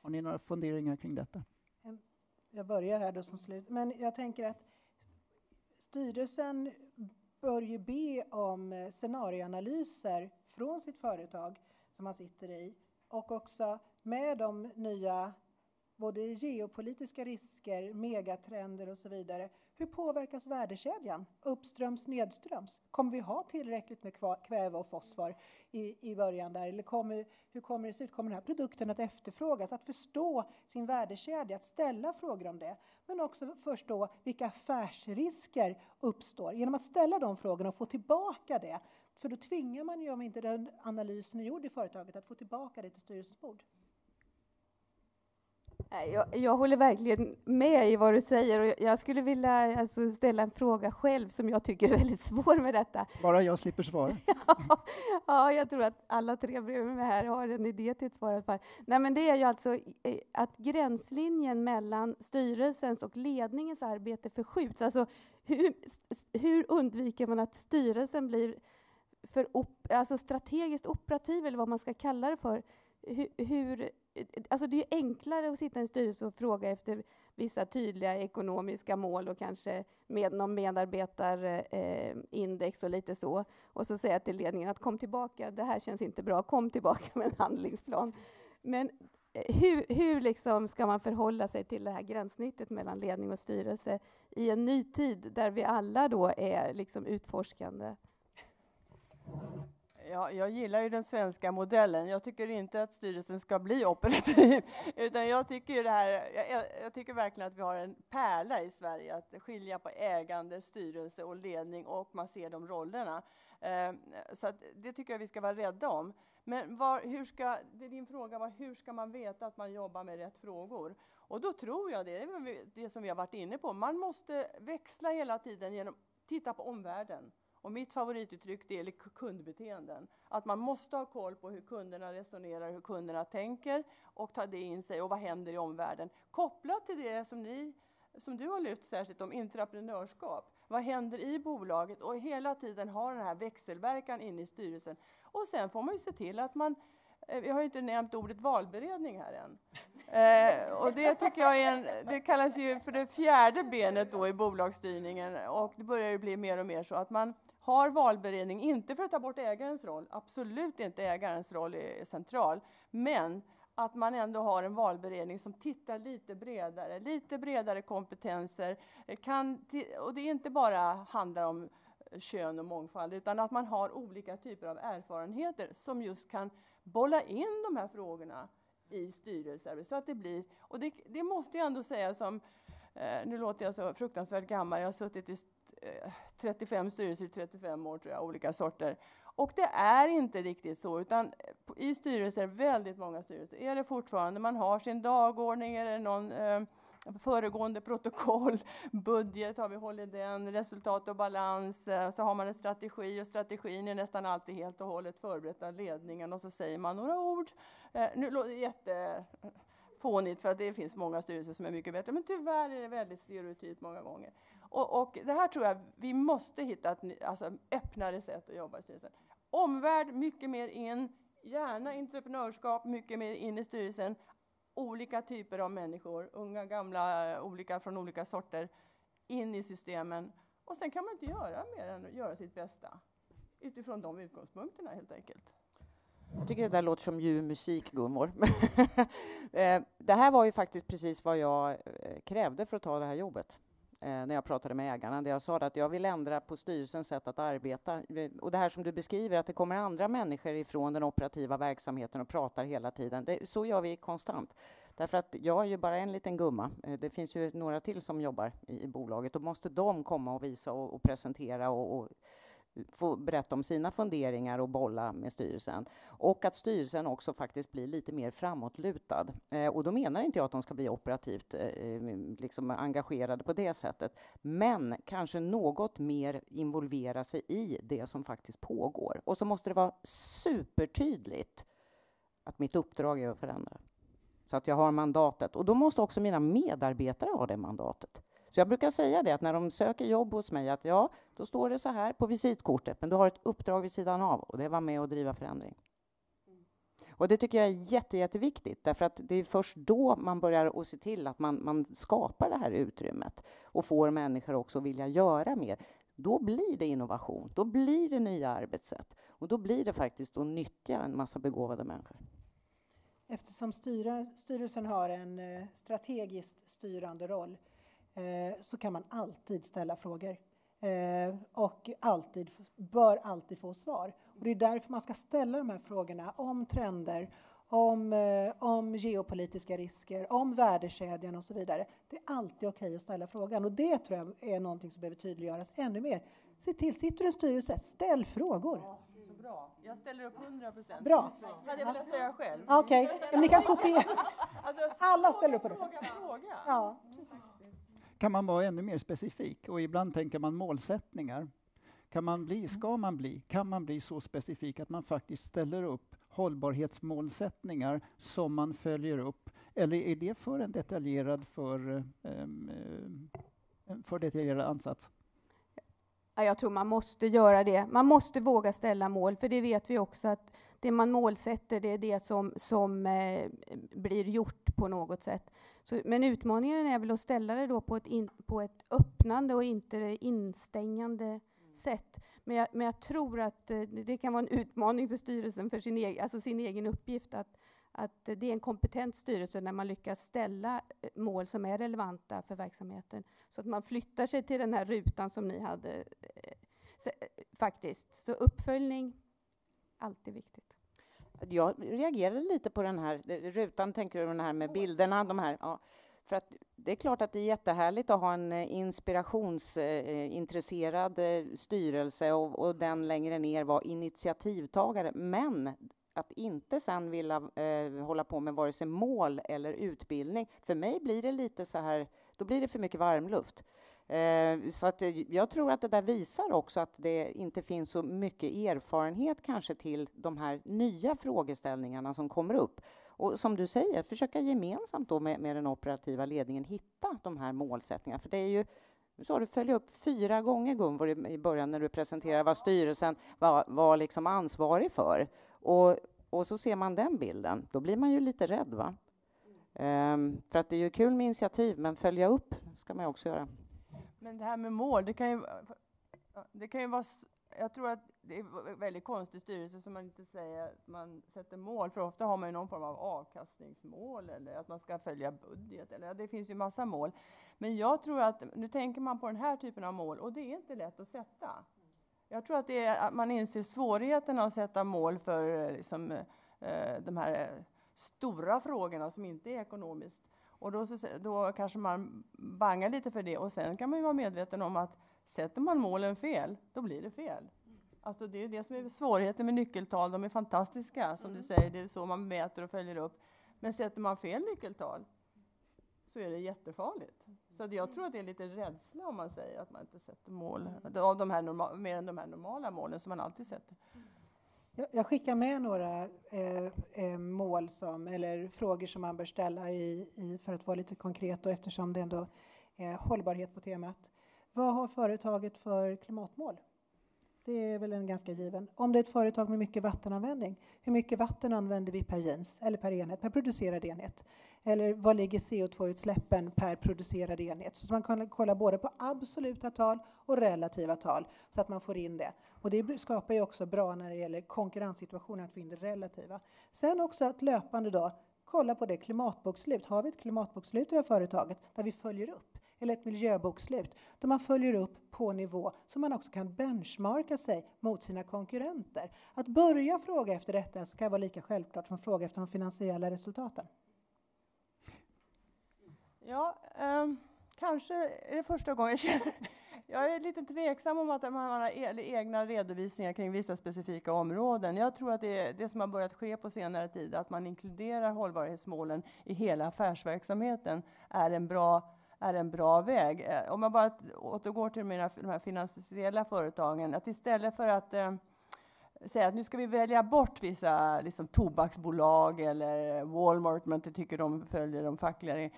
Har ni några funderingar kring detta? Jag börjar här då som slut. Men jag tänker att styrelsen bör ju be om scenarioanalyser från sitt företag som man sitter i och också med de nya både geopolitiska risker, megatrender och så vidare hur påverkas värdekedjan uppströms, nedströms? Kommer vi ha tillräckligt med kväve och fosfor i, i början där? Eller kommer, hur kommer det se ut? Kommer den här produkten att efterfrågas? Att förstå sin värdekedja, att ställa frågor om det. Men också förstå vilka affärsrisker uppstår. Genom att ställa de frågorna och få tillbaka det. För då tvingar man ju, om inte den analysen är gjord i företaget, att få tillbaka det till styrelsens bord. Jag, jag håller verkligen med i vad du säger och jag skulle vilja alltså, ställa en fråga själv som jag tycker är väldigt svår med detta. Bara jag slipper svara. ja, jag tror att alla tre bredvid mig här har en idé till ett svar i alla fall. Nej, men det är ju alltså att gränslinjen mellan styrelsens och ledningens arbete förskjuts. Alltså, hur, hur undviker man att styrelsen blir för op, alltså strategiskt operativ, eller vad man ska kalla det för? Hur, hur, alltså det är enklare att sitta i en styrelse och fråga efter vissa tydliga ekonomiska mål och kanske med någon medarbetarindex och lite så. Och så säga till ledningen att kom tillbaka, det här känns inte bra, kom tillbaka med en handlingsplan. Men eh, hur, hur liksom ska man förhålla sig till det här gränssnittet mellan ledning och styrelse i en ny tid där vi alla då är liksom utforskande? Ja, jag gillar ju den svenska modellen. Jag tycker inte att styrelsen ska bli operativ, utan jag tycker, det här, jag, jag, tycker verkligen att vi har en pärla i Sverige, att skilja på ägande, styrelse och ledning, och man ser de rollerna. Eh, så det tycker jag vi ska vara rädda om. Men var, hur ska, det din fråga var, hur ska man veta att man jobbar med rätt frågor? Och då tror jag det, det som vi har varit inne på, man måste växla hela tiden genom att titta på omvärlden. Och mitt favorituttryck är kundbeteenden. Att man måste ha koll på hur kunderna resonerar, hur kunderna tänker och ta det in sig och vad händer i omvärlden. Kopplat till det som, ni, som du har lyft särskilt om intraprenörskap. Vad händer i bolaget? Och hela tiden ha den här växelverkan inne i styrelsen. Och sen får man ju se till att man eh, vi har ju inte nämnt ordet valberedning här än. Eh, och det tycker jag är en, det kallas ju för det fjärde benet då i bolagsstyrningen och det börjar ju bli mer och mer så att man har valberedning, inte för att ta bort ägarens roll, absolut inte ägarens roll är central, men att man ändå har en valberedning som tittar lite bredare, lite bredare kompetenser. Kan, och det är inte bara handlar om eh, kön och mångfald, utan att man har olika typer av erfarenheter som just kan bolla in de här frågorna i styrelser. Så att det blir, och det, det måste jag ändå säga som, Eh, nu låter jag så fruktansvärt gammal, jag har suttit i 35 eh, styrelser i 35 år, tror jag, olika sorter. Och det är inte riktigt så, utan eh, i styrelser, väldigt många styrelser, är det fortfarande, man har sin dagordning, är det någon eh, föregående protokoll, budget, har vi hållit den, resultat och balans, eh, så har man en strategi och strategin är nästan alltid helt och hållet förberett av ledningen och så säger man några ord. Eh, nu låter det jätte fånigt för att det finns många styrelser som är mycket bättre, men tyvärr är det väldigt stereotypt många gånger. Och, och, det här tror jag vi måste hitta ett alltså, öppnare sätt att jobba i styrelsen. Omvärld, mycket mer in, gärna entreprenörskap, mycket mer in i styrelsen. Olika typer av människor, unga, gamla, olika från olika sorter, in i systemen. Och sen kan man inte göra mer än att göra sitt bästa utifrån de utgångspunkterna helt enkelt. Jag tycker det där låter som ljuv musik, Gummor. Eh, det här var ju faktiskt precis vad jag eh, krävde för att ta det här jobbet eh, när jag pratade med ägarna. Där jag sa att jag vill ändra på styrelsens sätt att arbeta. Och det här som du beskriver, att det kommer andra människor ifrån den operativa verksamheten och pratar hela tiden. Det, så gör vi konstant. Därför att jag är ju bara en liten gumma. Det finns ju några till som jobbar i, i bolaget. Då måste de komma och visa och, och presentera och, och få berätta om sina funderingar och bolla med styrelsen. Och att styrelsen också faktiskt blir lite mer framåtlutad. Eh, och då menar inte jag att de ska bli operativt eh, eh, liksom engagerade på det sättet. Men kanske något mer involvera sig i det som faktiskt pågår. Och så måste det vara supertydligt att mitt uppdrag är att förändra. Så att jag har mandatet. Och då måste också mina medarbetare ha det mandatet. Så jag brukar säga det att när de söker jobb hos mig att ja, då står det så här på visitkortet, men du har ett uppdrag vid sidan av och det var med och driva förändring. Och det tycker jag är jätte, jätteviktigt, därför att det är först då man börjar att se till att man, man skapar det här utrymmet och får människor också att vilja göra mer. Då blir det innovation, då blir det nya arbetssätt och då blir det faktiskt att nyttja en massa begåvade människor. Eftersom styra, styrelsen har en eh, strategiskt styrande roll så kan man alltid ställa frågor. Eh, och alltid, bör alltid få svar. Och det är därför man ska ställa de här frågorna om trender, om, eh, om geopolitiska risker, om värdekedjan och så vidare. Det är alltid okej okay att ställa frågan och det tror jag är någonting som behöver tydliggöras ännu mer. Se till, sitter du i en styrelse, ställ frågor. Ja, så bra. Jag ställer upp 100 procent. Bra. hade jag velat säga själv. Okej, okay. ni kan kopiera. Alltså, Alla ställer upp på det. Fråga, fråga. Ja, kan man vara ännu mer specifik och ibland tänker man målsättningar. Kan man bli, ska man bli, kan man bli så specifik att man faktiskt ställer upp hållbarhetsmålsättningar som man följer upp? Eller är det för en detaljerad, för, um, för detaljerad ansats? Ja, jag tror man måste göra det. Man måste våga ställa mål, för det vet vi också att det man målsätter, det är det som, som eh, blir gjort på något sätt. Så, men utmaningen är väl att ställa det då på ett, in, på ett öppnande och inte instängande sätt. Men jag, men jag tror att eh, det kan vara en utmaning för styrelsen, för sin, egen, alltså sin egen uppgift, att, att det är en kompetent styrelse när man lyckas ställa eh, mål som är relevanta för verksamheten. Så att man flyttar sig till den här rutan som ni hade, eh, så, eh, faktiskt. Så uppföljning, alltid viktigt. Jag reagerade lite på den här rutan, tänker du, den här med bilderna, de här. Ja. För att det är klart att det är jättehärligt att ha en eh, inspirationsintresserad eh, eh, styrelse och, och den längre ner var initiativtagare. Men att inte sen vilja eh, hålla på med vare sig mål eller utbildning. För mig blir det lite så här, då blir det för mycket varmluft. Eh, så att eh, jag tror att det där visar också att det inte finns så mycket erfarenhet kanske till de här nya frågeställningarna som kommer upp. Och som du säger, försöka gemensamt då med, med den operativa ledningen hitta de här målsättningarna. För det är ju nu sa du följa upp fyra gånger, Gunvor, i början när du presenterade vad styrelsen var, var liksom ansvarig för. Och, och så ser man den bilden, då blir man ju lite rädd. va? Um, för att det är ju kul med initiativ, men följa upp ska man också göra. Men det här med mål, det kan ju, det kan ju vara jag tror att det är väldigt konstig styrelse som man inte säger att man sätter mål, för ofta har man ju någon form av avkastningsmål eller att man ska följa budget, eller det finns ju massa mål. Men jag tror att, nu tänker man på den här typen av mål och det är inte lätt att sätta. Jag tror att, det är, att man inser svårigheten att sätta mål för liksom, eh, de här stora frågorna som inte är ekonomiskt. Och då, då kanske man bangar lite för det och sen kan man ju vara medveten om att Sätter man målen fel, då blir det fel. Alltså det är det som är svårigheten med nyckeltal. De är fantastiska, som du säger. Det är så man mäter och följer upp. Men sätter man fel nyckeltal så är det jättefarligt. Så jag tror att det är lite rädsla om man säger att man inte sätter mål av de här norma, mer än de här normala målen som man alltid sätter. Jag skickar med några eh, eh, mål som, eller frågor som man bör ställa i, i, för att vara lite konkret och eftersom det ändå är hållbarhet på temat. Vad har företaget för klimatmål? Det är väl en ganska given. Om det är ett företag med mycket vattenanvändning, hur mycket vatten använder vi per jeans, eller per enhet, per producerad enhet? Eller vad ligger CO2-utsläppen per producerad enhet? Så att man kan kolla både på absoluta tal och relativa tal, så att man får in det. Och det skapar ju också bra när det gäller konkurrenssituationen, att få in det relativa. Sen också att löpande då kolla på det klimatbokslut. Har vi ett klimatbokslut i det här företaget där vi följer upp? eller ett miljöbokslut där man följer upp på nivå så man också kan benchmarka sig mot sina konkurrenter. Att börja fråga efter detta ska vara lika självklart som att fråga efter de finansiella resultaten. Ja, um kanske är det första gången jag känner jag är lite tveksam om att man har e-, egna redovisningar kring vissa specifika områden. Jag tror att det, är det som har börjat ske på senare tid, att man inkluderar hållbarhetsmålen i hela affärsverksamheten, är en bra är en bra väg. Eh, om man bara återgår till mina, de här finansiella företagen, att istället för att eh, säga att nu ska vi välja bort vissa liksom, tobaksbolag eller Walmart, man inte tycker de följer de fackliga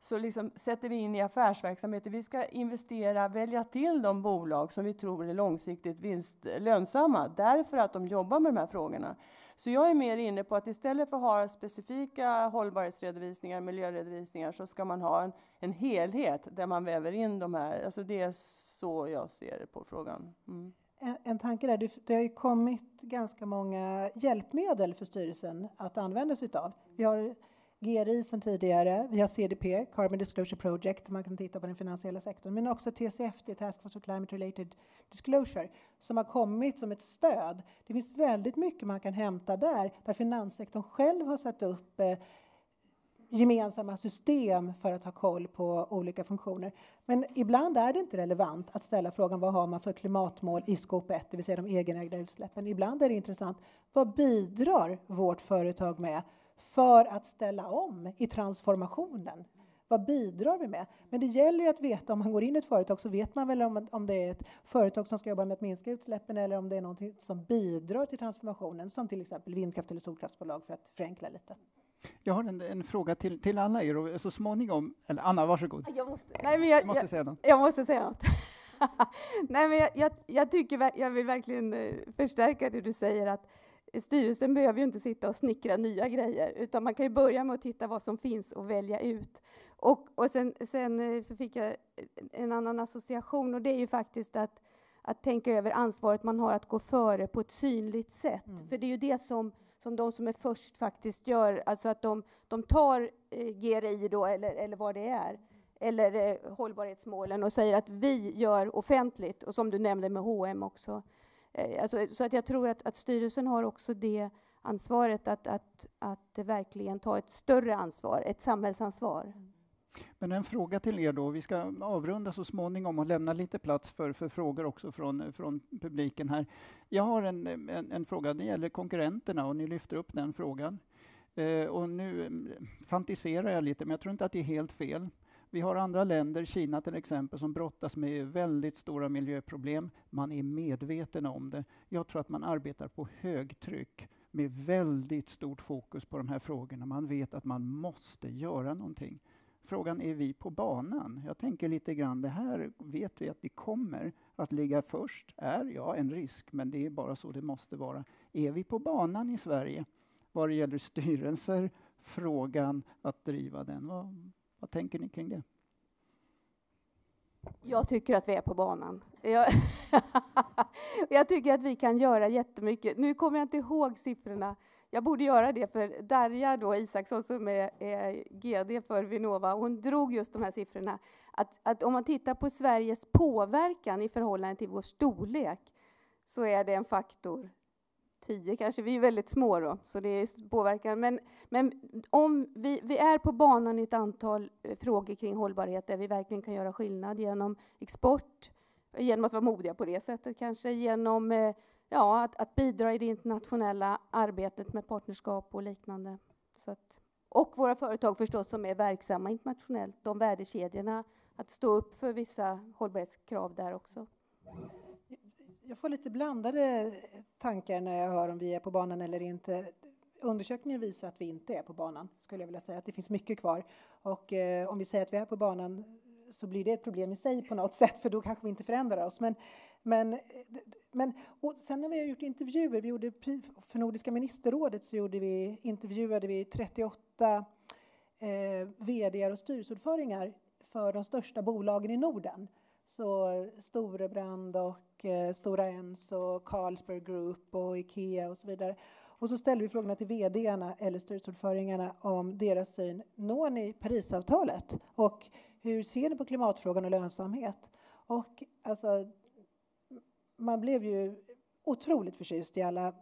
så liksom sätter vi in i affärsverksamheter. Vi ska investera, välja till de bolag som vi tror är långsiktigt vinst, lönsamma, därför att de jobbar med de här frågorna. Så jag är mer inne på att istället för att ha specifika hållbarhetsredovisningar, miljöredovisningar, så ska man ha en, en helhet där man väver in de här. Alltså det är så jag ser på frågan. Mm. En, en tanke där, det, det har ju kommit ganska många hjälpmedel för styrelsen att använda sig av. Vi har GRI sedan tidigare. Vi har CDP, Carbon Disclosure Project, man kan titta på den finansiella sektorn, men också TCFD, Task Force for Climate Related Disclosure, som har kommit som ett stöd. Det finns väldigt mycket man kan hämta där, där finanssektorn själv har satt upp eh, gemensamma system för att ha koll på olika funktioner. Men ibland är det inte relevant att ställa frågan vad har man för klimatmål i skop 1, det vill säga de egenägda utsläppen. Ibland är det intressant, vad bidrar vårt företag med för att ställa om i transformationen. Vad bidrar vi med? Men det gäller ju att veta, om man går in i ett företag så vet man väl om, om det är ett företag som ska jobba med att minska utsläppen eller om det är något som bidrar till transformationen, som till exempel vindkraft eller solkraftsbolag för att förenkla lite. Jag har en, en, fråga till, till alla er och så småningom, eller Anna, varsågod. Jag måste, nej, men jag, måste jag, säga något. Jag måste säga något. Nej, men jag, jag, jag, tycker, jag vill verkligen eh, förstärka det du säger, att styrelsen behöver ju inte sitta och snickra nya grejer, utan man kan ju börja med att titta vad som finns och välja ut. Och, och sen, sen eh, så fick jag en annan association, och det är ju faktiskt att, att tänka över ansvaret man har att gå före på ett synligt sätt. Mm. För det är ju det som, som de som är först faktiskt gör, alltså att de, de tar eh, GRI då, eller, eller vad det är, eller eh, hållbarhetsmålen och säger att vi gör offentligt, och som du nämnde med H&M också. Eh, alltså, så att jag tror att, att styrelsen har också det ansvaret att, att, att verkligen ta ett större ansvar, ett samhällsansvar. Men en fråga till er då. Vi ska avrunda så småningom och lämna lite plats för, för frågor också från, från publiken här. Jag har en, en, en fråga, det gäller konkurrenterna och ni lyfter upp den frågan. Eh, och nu mm, fantiserar jag lite, men jag tror inte att det är helt fel. Vi har andra länder, Kina till exempel, som brottas med väldigt stora miljöproblem. Man är medveten om det. Jag tror att man arbetar på högtryck med väldigt stort fokus på de här frågorna. Man vet att man måste göra någonting. Frågan är vi på banan? Jag tänker lite grann, det här vet vi att vi kommer att ligga först. Är ja en risk, men det är bara så det måste vara. Är vi på banan i Sverige vad det gäller styrelser, frågan att driva den? Vad, vad tänker ni kring det? Jag tycker att vi är på banan. Jag, jag, tycker att vi kan göra jättemycket. Nu kommer jag inte ihåg siffrorna. Jag borde göra det, för Darja då, Isaksson, som är, är GD för Vinnova, hon drog just de här siffrorna. Att, att om man tittar på Sveriges påverkan i förhållande till vår storlek, så är det en faktor tio kanske, vi är väldigt små då, så det är påverkan. Men, men om vi, vi är på banan i ett antal eh, frågor kring hållbarhet där vi verkligen kan göra skillnad genom export, genom att vara modiga på det sättet kanske, genom eh, ja, att, att bidra i det internationella arbetet med partnerskap och liknande. Så att, och våra företag förstås som är verksamma internationellt, de värdekedjorna, att stå upp för vissa hållbarhetskrav där också jag får lite blandade tankar när jag hör om vi är på banan eller inte. Undersökningen visar att vi inte är på banan, skulle jag vilja säga. Att det finns mycket kvar. Och eh, om vi säger att vi är på banan så blir det ett problem i sig på något sätt, för då kanske vi inte förändrar oss. Men, men, men och sen när vi har gjort intervjuer, vi gjorde för Nordiska ministerrådet så gjorde vi, intervjuade vi 38 eh, vd och styrelseordförande för de största bolagen i Norden. Så Storebrand och eh, Stora Enso, Carlsberg Group och Ikea och så vidare. Och så ställde vi frågorna till vdarna eller styrelseordförandena om deras syn. Når ni Parisavtalet? Och hur ser ni på klimatfrågan och lönsamhet? Och alltså, man blev ju otroligt förtjust i alla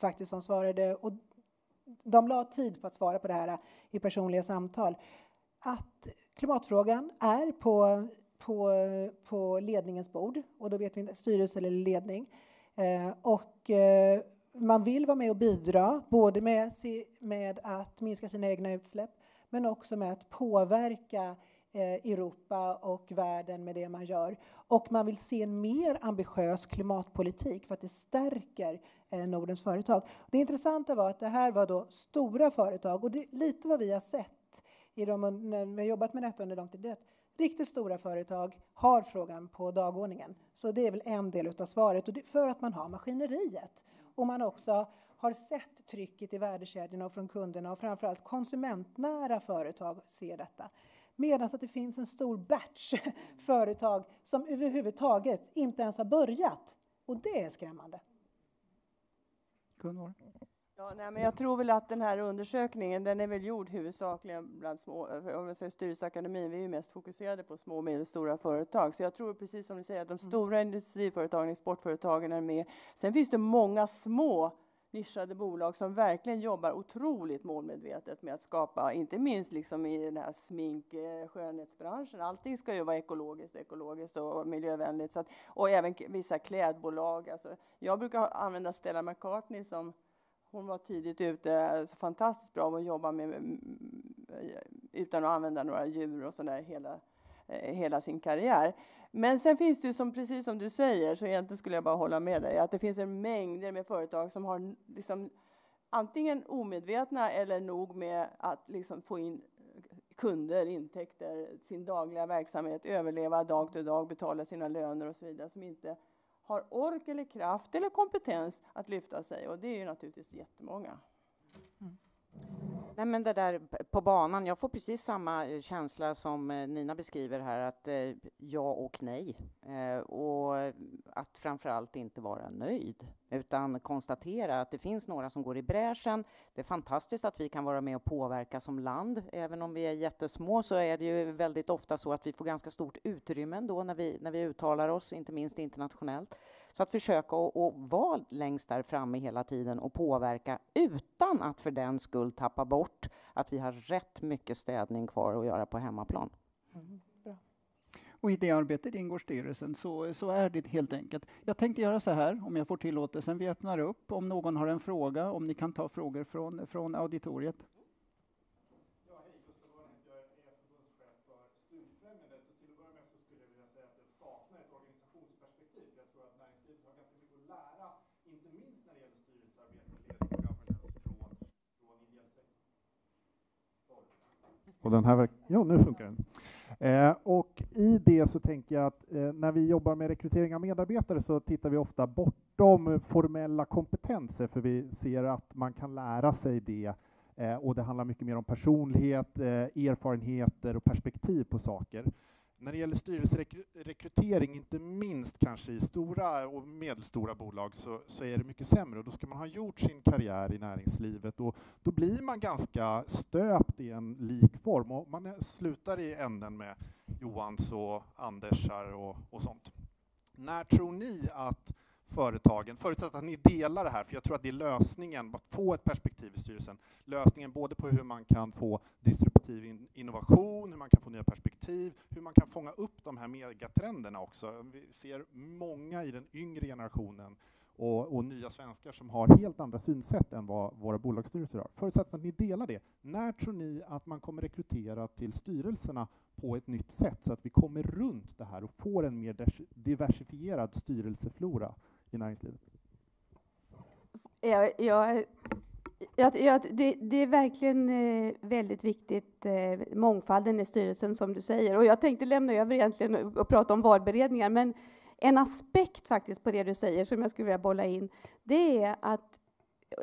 faktiskt som svarade. Och de la tid på att svara på det här i personliga samtal. Att klimatfrågan är på på, på ledningens bord. Och då vet vi inte, styrelse eller ledning. Eh, och eh, man vill vara med och bidra, både med, med att minska sina egna utsläpp, men också med att påverka eh, Europa och världen med det man gör. Och man vill se en mer ambitiös klimatpolitik för att det stärker eh, Nordens företag. Det intressanta var att det här var då stora företag och det, lite vad vi har sett i de, när vi har jobbat med detta under lång tid, det Riktigt stora företag har frågan på dagordningen. Så det är väl en del av svaret. Och för att man har maskineriet. Och man också har sett trycket i värdekedjorna och från kunderna och framförallt konsumentnära företag ser detta. Medan att det finns en stor batch företag som överhuvudtaget inte ens har börjat. Och det är skrämmande. Gunvor? Ja, nej, men jag tror väl att den här undersökningen, den är väl gjord huvudsakligen bland små, om jag säger Styrelseakademin, vi är ju mest fokuserade på små och medelstora företag. Så jag tror precis som ni säger att de mm. stora industriföretagen, exportföretagen är med. Sen finns det många små nischade bolag som verkligen jobbar otroligt målmedvetet med att skapa, inte minst liksom i den här smink eh, skönhetsbranschen. Allting ska ju vara ekologiskt, ekologiskt och miljövänligt. Så att, och även vissa klädbolag. Alltså, jag brukar använda Stella McCartney som hon var tidigt ute, så fantastiskt bra att jobba med mm, utan att använda några djur och sådär hela, eh, hela sin karriär. Men sen finns det ju, som, precis som du säger, så egentligen skulle jag bara hålla med dig, att det finns en mängder med företag som har liksom, antingen omedvetna eller nog med att liksom få in kunder, intäkter, sin dagliga verksamhet, överleva dag till dag, betala sina löner och så vidare, som inte har ork eller kraft eller kompetens att lyfta sig. Och det är ju naturligtvis jättemånga. Mm. Nej, men det där på banan, jag får precis samma eh, känsla som eh, Nina beskriver här, att eh, ja och nej. Eh, och att framförallt inte vara nöjd, utan konstatera att det finns några som går i bräschen. Det är fantastiskt att vi kan vara med och påverka som land. Även om vi är jättesmå så är det ju väldigt ofta så att vi får ganska stort utrymme ändå när vi, när vi uttalar oss, inte minst internationellt. Så att försöka att vara längst där framme hela tiden och påverka utan att för den skull tappa bort att vi har rätt mycket städning kvar att göra på hemmaplan. Mm. Och i det arbetet ingår styrelsen, så, så är det helt enkelt. Jag tänkte göra så här, om jag får tillåtelsen. Vi öppnar upp om någon har en fråga, om ni kan ta frågor från, från auditoriet. Och den här ja, nu funkar den. Eh, och I det så tänker jag att eh, när vi jobbar med rekrytering av medarbetare så tittar vi ofta bortom formella kompetenser, för vi ser att man kan lära sig det eh, och det handlar mycket mer om personlighet, eh, erfarenheter och perspektiv på saker. När det gäller styrelserekrytering, inte minst kanske i stora och medelstora bolag, så, så, är det mycket sämre. Och då ska man ha gjort sin karriär i näringslivet och då blir man ganska stöpt i en lik form. Och man slutar i änden med Johans och Andersar och, och sånt. När tror ni att företagen, förutsatt att ni delar det här, för jag tror att det är lösningen, att få ett perspektiv i styrelsen, lösningen både på hur man kan få disruptiv innovation, hur man kan få nya perspektiv, hur man kan fånga upp de här megatrenderna också. Vi ser många i den yngre generationen och, och, nya svenskar som har helt andra synsätt än vad våra bolagsstyrelser har. Förutsatt att ni delar det, när tror ni att man kommer rekrytera till styrelserna på ett nytt sätt så att vi kommer runt det här och får en mer diversifierad styrelseflora i näringslivet? Jag, jag, jag, ja det, det, är verkligen eh, väldigt viktigt, eh, mångfalden i styrelsen som du säger. Och jag tänkte lämna över egentligen och prata om valberedningar, men en aspekt faktiskt på det du säger som jag skulle vilja bolla in, det är att,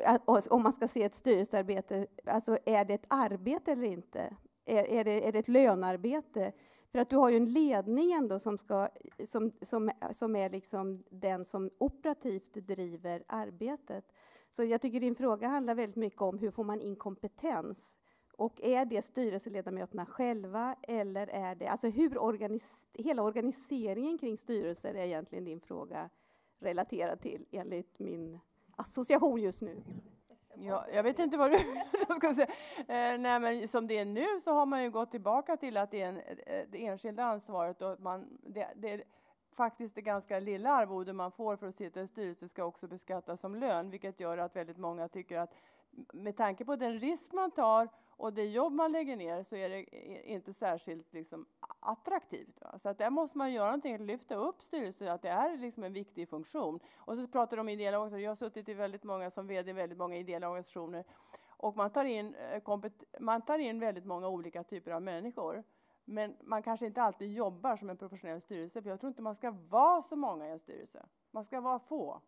att om man ska se ett styrelsearbete, alltså är det ett arbete eller inte? Är, är, det, är det ett lönarbete? För att du har ju en ledning ändå som, ska, som, som, som är liksom den som operativt driver arbetet. Så jag tycker din fråga handlar väldigt mycket om hur får man in kompetens? Och är det styrelseledamöterna själva eller är det, alltså hur organis hela organiseringen kring styrelser är egentligen din fråga relaterad till enligt min association just nu. Ja, jag vet inte vad du ska säga. Eh, nej, men som det är nu så har man ju gått tillbaka till att det är en, eh, det enskilda ansvaret och man, det, det är faktiskt det ganska lilla arvode man får för att sitta i styrelse ska också beskattas som lön, vilket gör att väldigt många tycker att med tanke på den risk man tar och det jobb man lägger ner så är det inte särskilt liksom, attraktivt. Va? Så att där måste man göra någonting, lyfta upp styrelsen, att det är liksom en viktig funktion. Och så pratar de om ideella organisationer. Jag har suttit i väldigt många som vd i väldigt många ideella organisationer. Och man tar, in, eh, man tar in väldigt många olika typer av människor. Men man kanske inte alltid jobbar som en professionell styrelse, för jag tror inte man ska vara så många i en styrelse. Man ska vara få.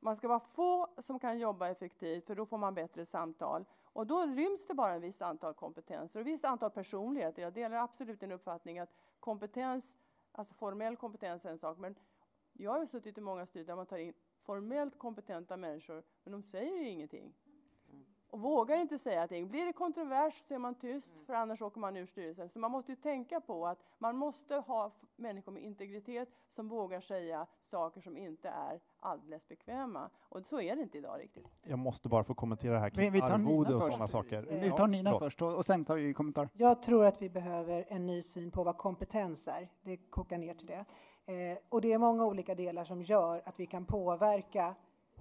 Man ska vara få som kan jobba effektivt, för då får man bättre samtal. Och då ryms det bara ett visst antal kompetenser och ett visst antal personligheter. Jag delar absolut din uppfattning att kompetens, alltså formell kompetens är en sak, men jag har suttit i många studier där man tar in formellt kompetenta människor, men de säger ingenting och vågar inte säga någonting. Blir det kontrovers så är man tyst, mm. för annars åker man ur styrelsen. Så man måste ju tänka på att man måste ha människor med integritet som vågar säga saker som inte är alldeles bekväma. Och så är det inte idag riktigt. Jag måste bara få kommentera det här kring vi, vi arvode och sådana saker. Vi tar Nina ja, först och sen tar vi kommentar. Jag tror att vi behöver en ny syn på vad kompetens är. Det kokar ner till det. Eh, och det är många olika delar som gör att vi kan påverka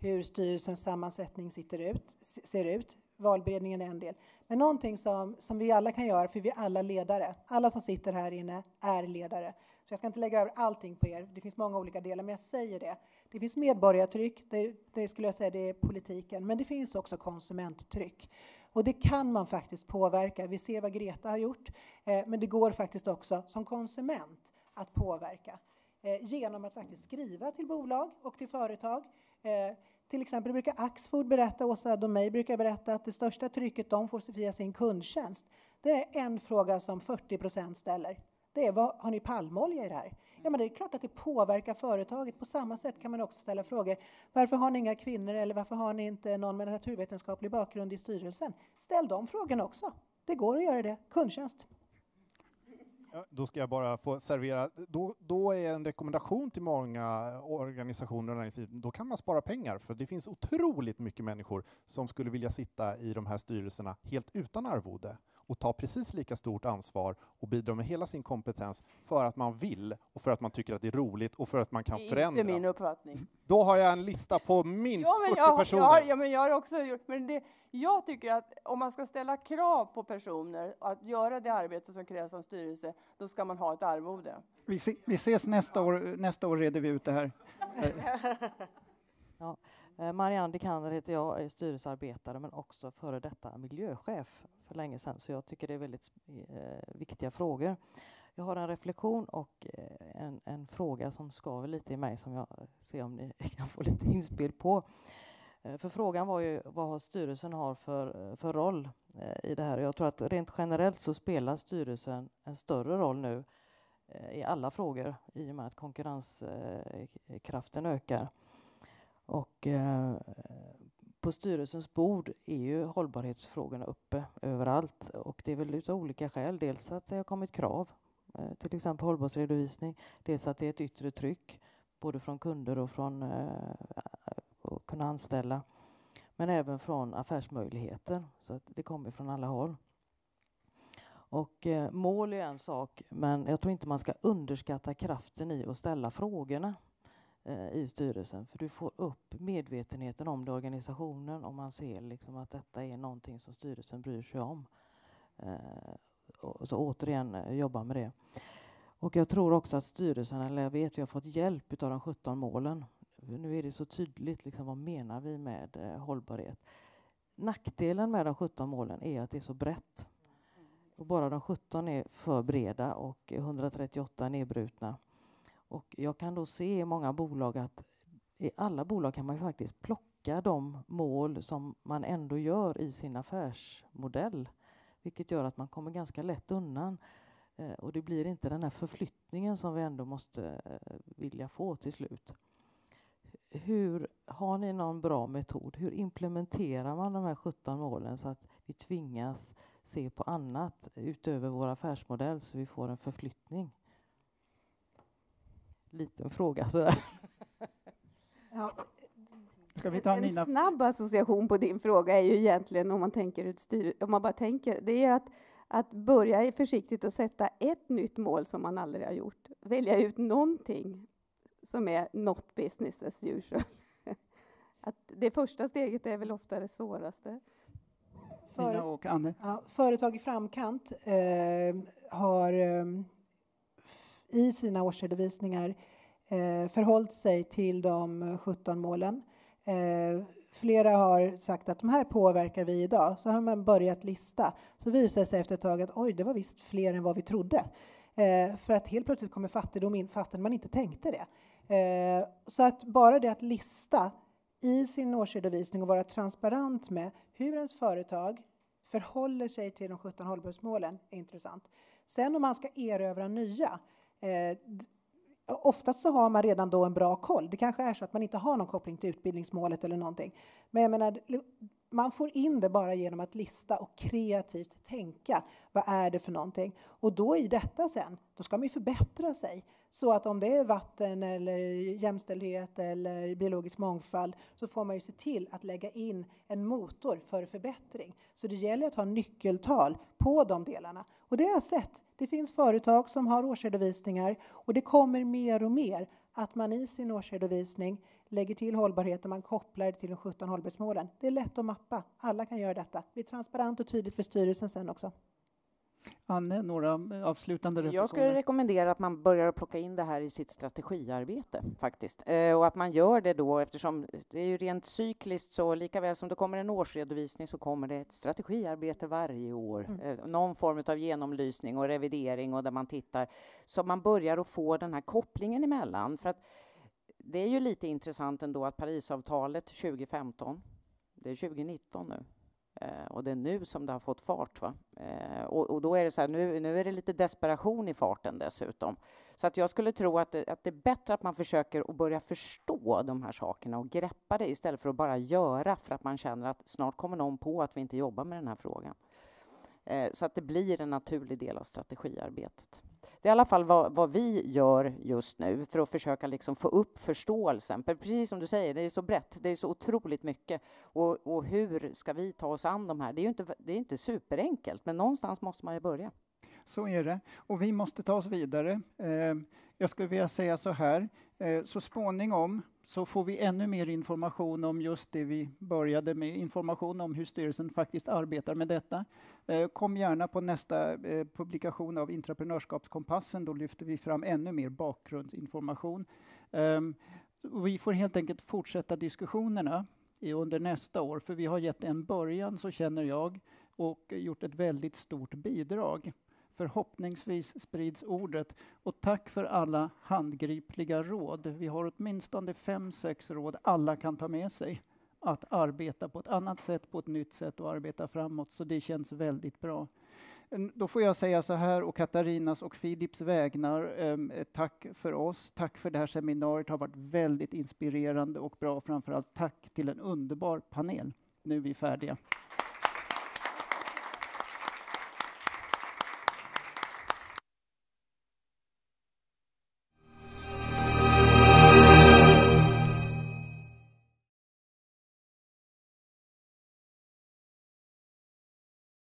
hur styrelsens sammansättning sitter ut, ser ut. Valberedningen är en del. Men någonting som, som vi alla kan göra, för vi är alla ledare. Alla som sitter här inne är ledare. Så jag ska inte lägga över allting på er. Det finns många olika delar, men jag säger det. Det finns medborgartryck, det, det skulle jag säga det är politiken, men det finns också konsumenttryck. Och det kan man faktiskt påverka. Vi ser vad Greta har gjort, eh, men det går faktiskt också som konsument att påverka eh, genom att faktiskt skriva till bolag och till företag. Eh, till exempel brukar Axfood berätta, Åsa Domeij brukar berätta att det största trycket de får via sin kundtjänst, det är en fråga som 40 procent ställer. Det är, vad, har ni palmolja i det här? Ja, men det är klart att det påverkar företaget. På samma sätt kan man också ställa frågor. Varför har ni inga kvinnor eller varför har ni inte någon med naturvetenskaplig bakgrund i styrelsen? Ställ de frågorna också. Det går att göra det. Kundtjänst. Då ska jag bara få servera. Då, då är en rekommendation till många organisationer och näringsliv, då kan man spara pengar, för det finns otroligt mycket människor som skulle vilja sitta i de här styrelserna helt utan arvode och ta precis lika stort ansvar och bidra med hela sin kompetens för att man vill och för att man tycker att det är roligt och för att man kan det är förändra. inte min uppfattning. Då har jag en lista på minst Ja, men 40 jag, personer. jag, ja, men jag har också gjort, men det, jag tycker att om man ska ställa krav på personer att göra det arbete som krävs av en styrelse, då ska man ha ett arvode. Vi, se, vi ses nästa år. Nästa år reder vi ut det här. Ja. Eh, Marianne Dikander heter jag, är styrelsearbetare men också före detta miljöchef för länge sedan, så jag tycker det är väldigt eh, viktiga frågor. Jag har en reflektion och eh, en, en, fråga som skaver lite i mig som jag eh, ser om ni kan få lite inspel på. Eh, för frågan var ju vad styrelsen har för, för roll i det här. Jag tror att rent generellt så spelar styrelsen en större roll nu i alla frågor i och med att konkurrenskraften ökar. Och på styrelsens bord är ju hållbarhetsfrågorna uppe överallt och det är väl utav olika skäl. Dels att det har kommit krav, eh, till exempel hållbarhetsredovisning, dels att det är ett yttre tryck både från kunder och från eh, eh, att kunna anställa, men även från affärsmöjligheter. Så att det kommer från alla håll. Och mål är en sak, men jag tror inte man ska underskatta kraften i att ställa frågorna eh, i styrelsen. För du får upp medvetenheten om det organisationen om man ser liksom att detta är någonting som styrelsen bryr sig om. Eh, och så återigen eh, jobba med det. Och jag tror också att styrelsen, eller jag vet, vi har fått hjälp av de 17 målen. Nu är det så tydligt, liksom, vad menar vi med eh, hållbarhet? Nackdelen med de 17 målen är att det är så brett. Och bara de 17 är för breda och eh, 138 nedbrutna. Och jag kan då se i många bolag att i alla bolag kan man faktiskt plocka de mål som man ändå gör i sin affärsmodell. Vilket gör att man kommer ganska lätt undan. Eh, och det blir inte den här förflyttningen som vi ändå måste eh, vilja få till slut. Hur Har ni någon bra metod? Hur implementerar man de här 17 målen så att vi tvingas se på annat utöver vår affärsmodell så vi får en förflyttning? Liten fråga sådär. Ja. Ska vi ta en Nina? snabb association på din fråga är ju egentligen om man tänker ut styr, om man bara tänker, det är att, att börja försiktigt och sätta ett nytt mål som man aldrig har gjort. Välja ut någonting som är not business as usual. Att det första steget är väl ofta det svåraste. Nina och Anne. Ja, företag i framkant eh, har eh, i sina årsredovisningar eh, förhållit sig till de 17 målen. Eh, flera har sagt att de här påverkar vi idag. Så har man börjat lista. Så visar det sig efter ett tag att oj, det var visst fler än vad vi trodde. Eh, för att helt plötsligt kommer fattigdom in fastän man inte tänkte det. Eh, så att bara det att lista i sin årsredovisning och vara transparent med hur ens företag förhåller sig till de 17 hållbarhetsmålen är intressant. Sen om man ska erövra nya, eh, oftast så har man redan då en bra koll. Det kanske är så att man inte har någon koppling till utbildningsmålet eller någonting. Men jag menar, man får in det bara genom att lista och kreativt tänka. Vad är det för någonting? Och då i detta sen, då ska man ju förbättra sig. Så att om det är vatten eller jämställdhet eller biologisk mångfald så får man ju se till att lägga in en motor för förbättring. Så det gäller att ha nyckeltal på de delarna. Och det har jag sett. Det finns företag som har årsredovisningar och det kommer mer och mer att man i sin årsredovisning lägger till hållbarheten, man kopplar det till de 17 hållbarhetsmålen. Det är lätt att mappa. Alla kan göra detta. Det blir transparent och tydligt för styrelsen sen också. Anne, några avslutande reflektioner? Jag skulle rekommendera att man börjar plocka in det här i sitt strategiarbete faktiskt. Eh, och att man gör det då eftersom det är ju rent cykliskt så lika väl som det kommer en årsredovisning så kommer det ett strategiarbete varje år. Mm. Eh, någon form av genomlysning och revidering och där man tittar så man börjar att få den här kopplingen emellan. För att det är ju lite intressant ändå att Parisavtalet 2015, det är 2019 nu, Eh, och det är nu som det har fått fart. Va? Eh, och, och, då är det så här, nu, nu är det lite desperation i farten dessutom. Så att jag skulle tro att det, att det är bättre att man försöker att börja förstå de här sakerna och greppa det istället för att bara göra för att man känner att snart kommer någon på att vi inte jobbar med den här frågan. Eh, så att det blir en naturlig del av strategiarbetet. Det är i alla fall vad, vad, vi gör just nu för att försöka liksom få upp förståelsen. För precis som du säger, det är så brett, det är så otroligt mycket. Och, och hur ska vi ta oss an de här? Det är ju inte, det är inte superenkelt, men någonstans måste man ju börja. Så är det. Och vi måste ta oss vidare. Eh, jag skulle vilja säga så här, Eh, så småningom så får vi ännu mer information om just det vi började med, information om hur styrelsen faktiskt arbetar med detta. Eh, kom gärna på nästa eh, publikation av Intraprenörskapskompassen, då lyfter vi fram ännu mer bakgrundsinformation. Ehm, vi får helt enkelt fortsätta diskussionerna under nästa år, för vi har gett en början, så känner jag, och gjort ett väldigt stort bidrag. Förhoppningsvis sprids ordet. Och tack för alla handgripliga råd. Vi har åtminstone fem, sex råd alla kan ta med sig att arbeta på ett annat sätt, på ett nytt sätt och arbeta framåt. Så det känns väldigt bra. Då får jag säga så här, och Katarinas och Filips vägnar, ehm, eh, tack för oss. Tack för det här seminariet. Det har varit väldigt inspirerande och bra. Framförallt tack till en underbar panel. Nu är vi färdiga.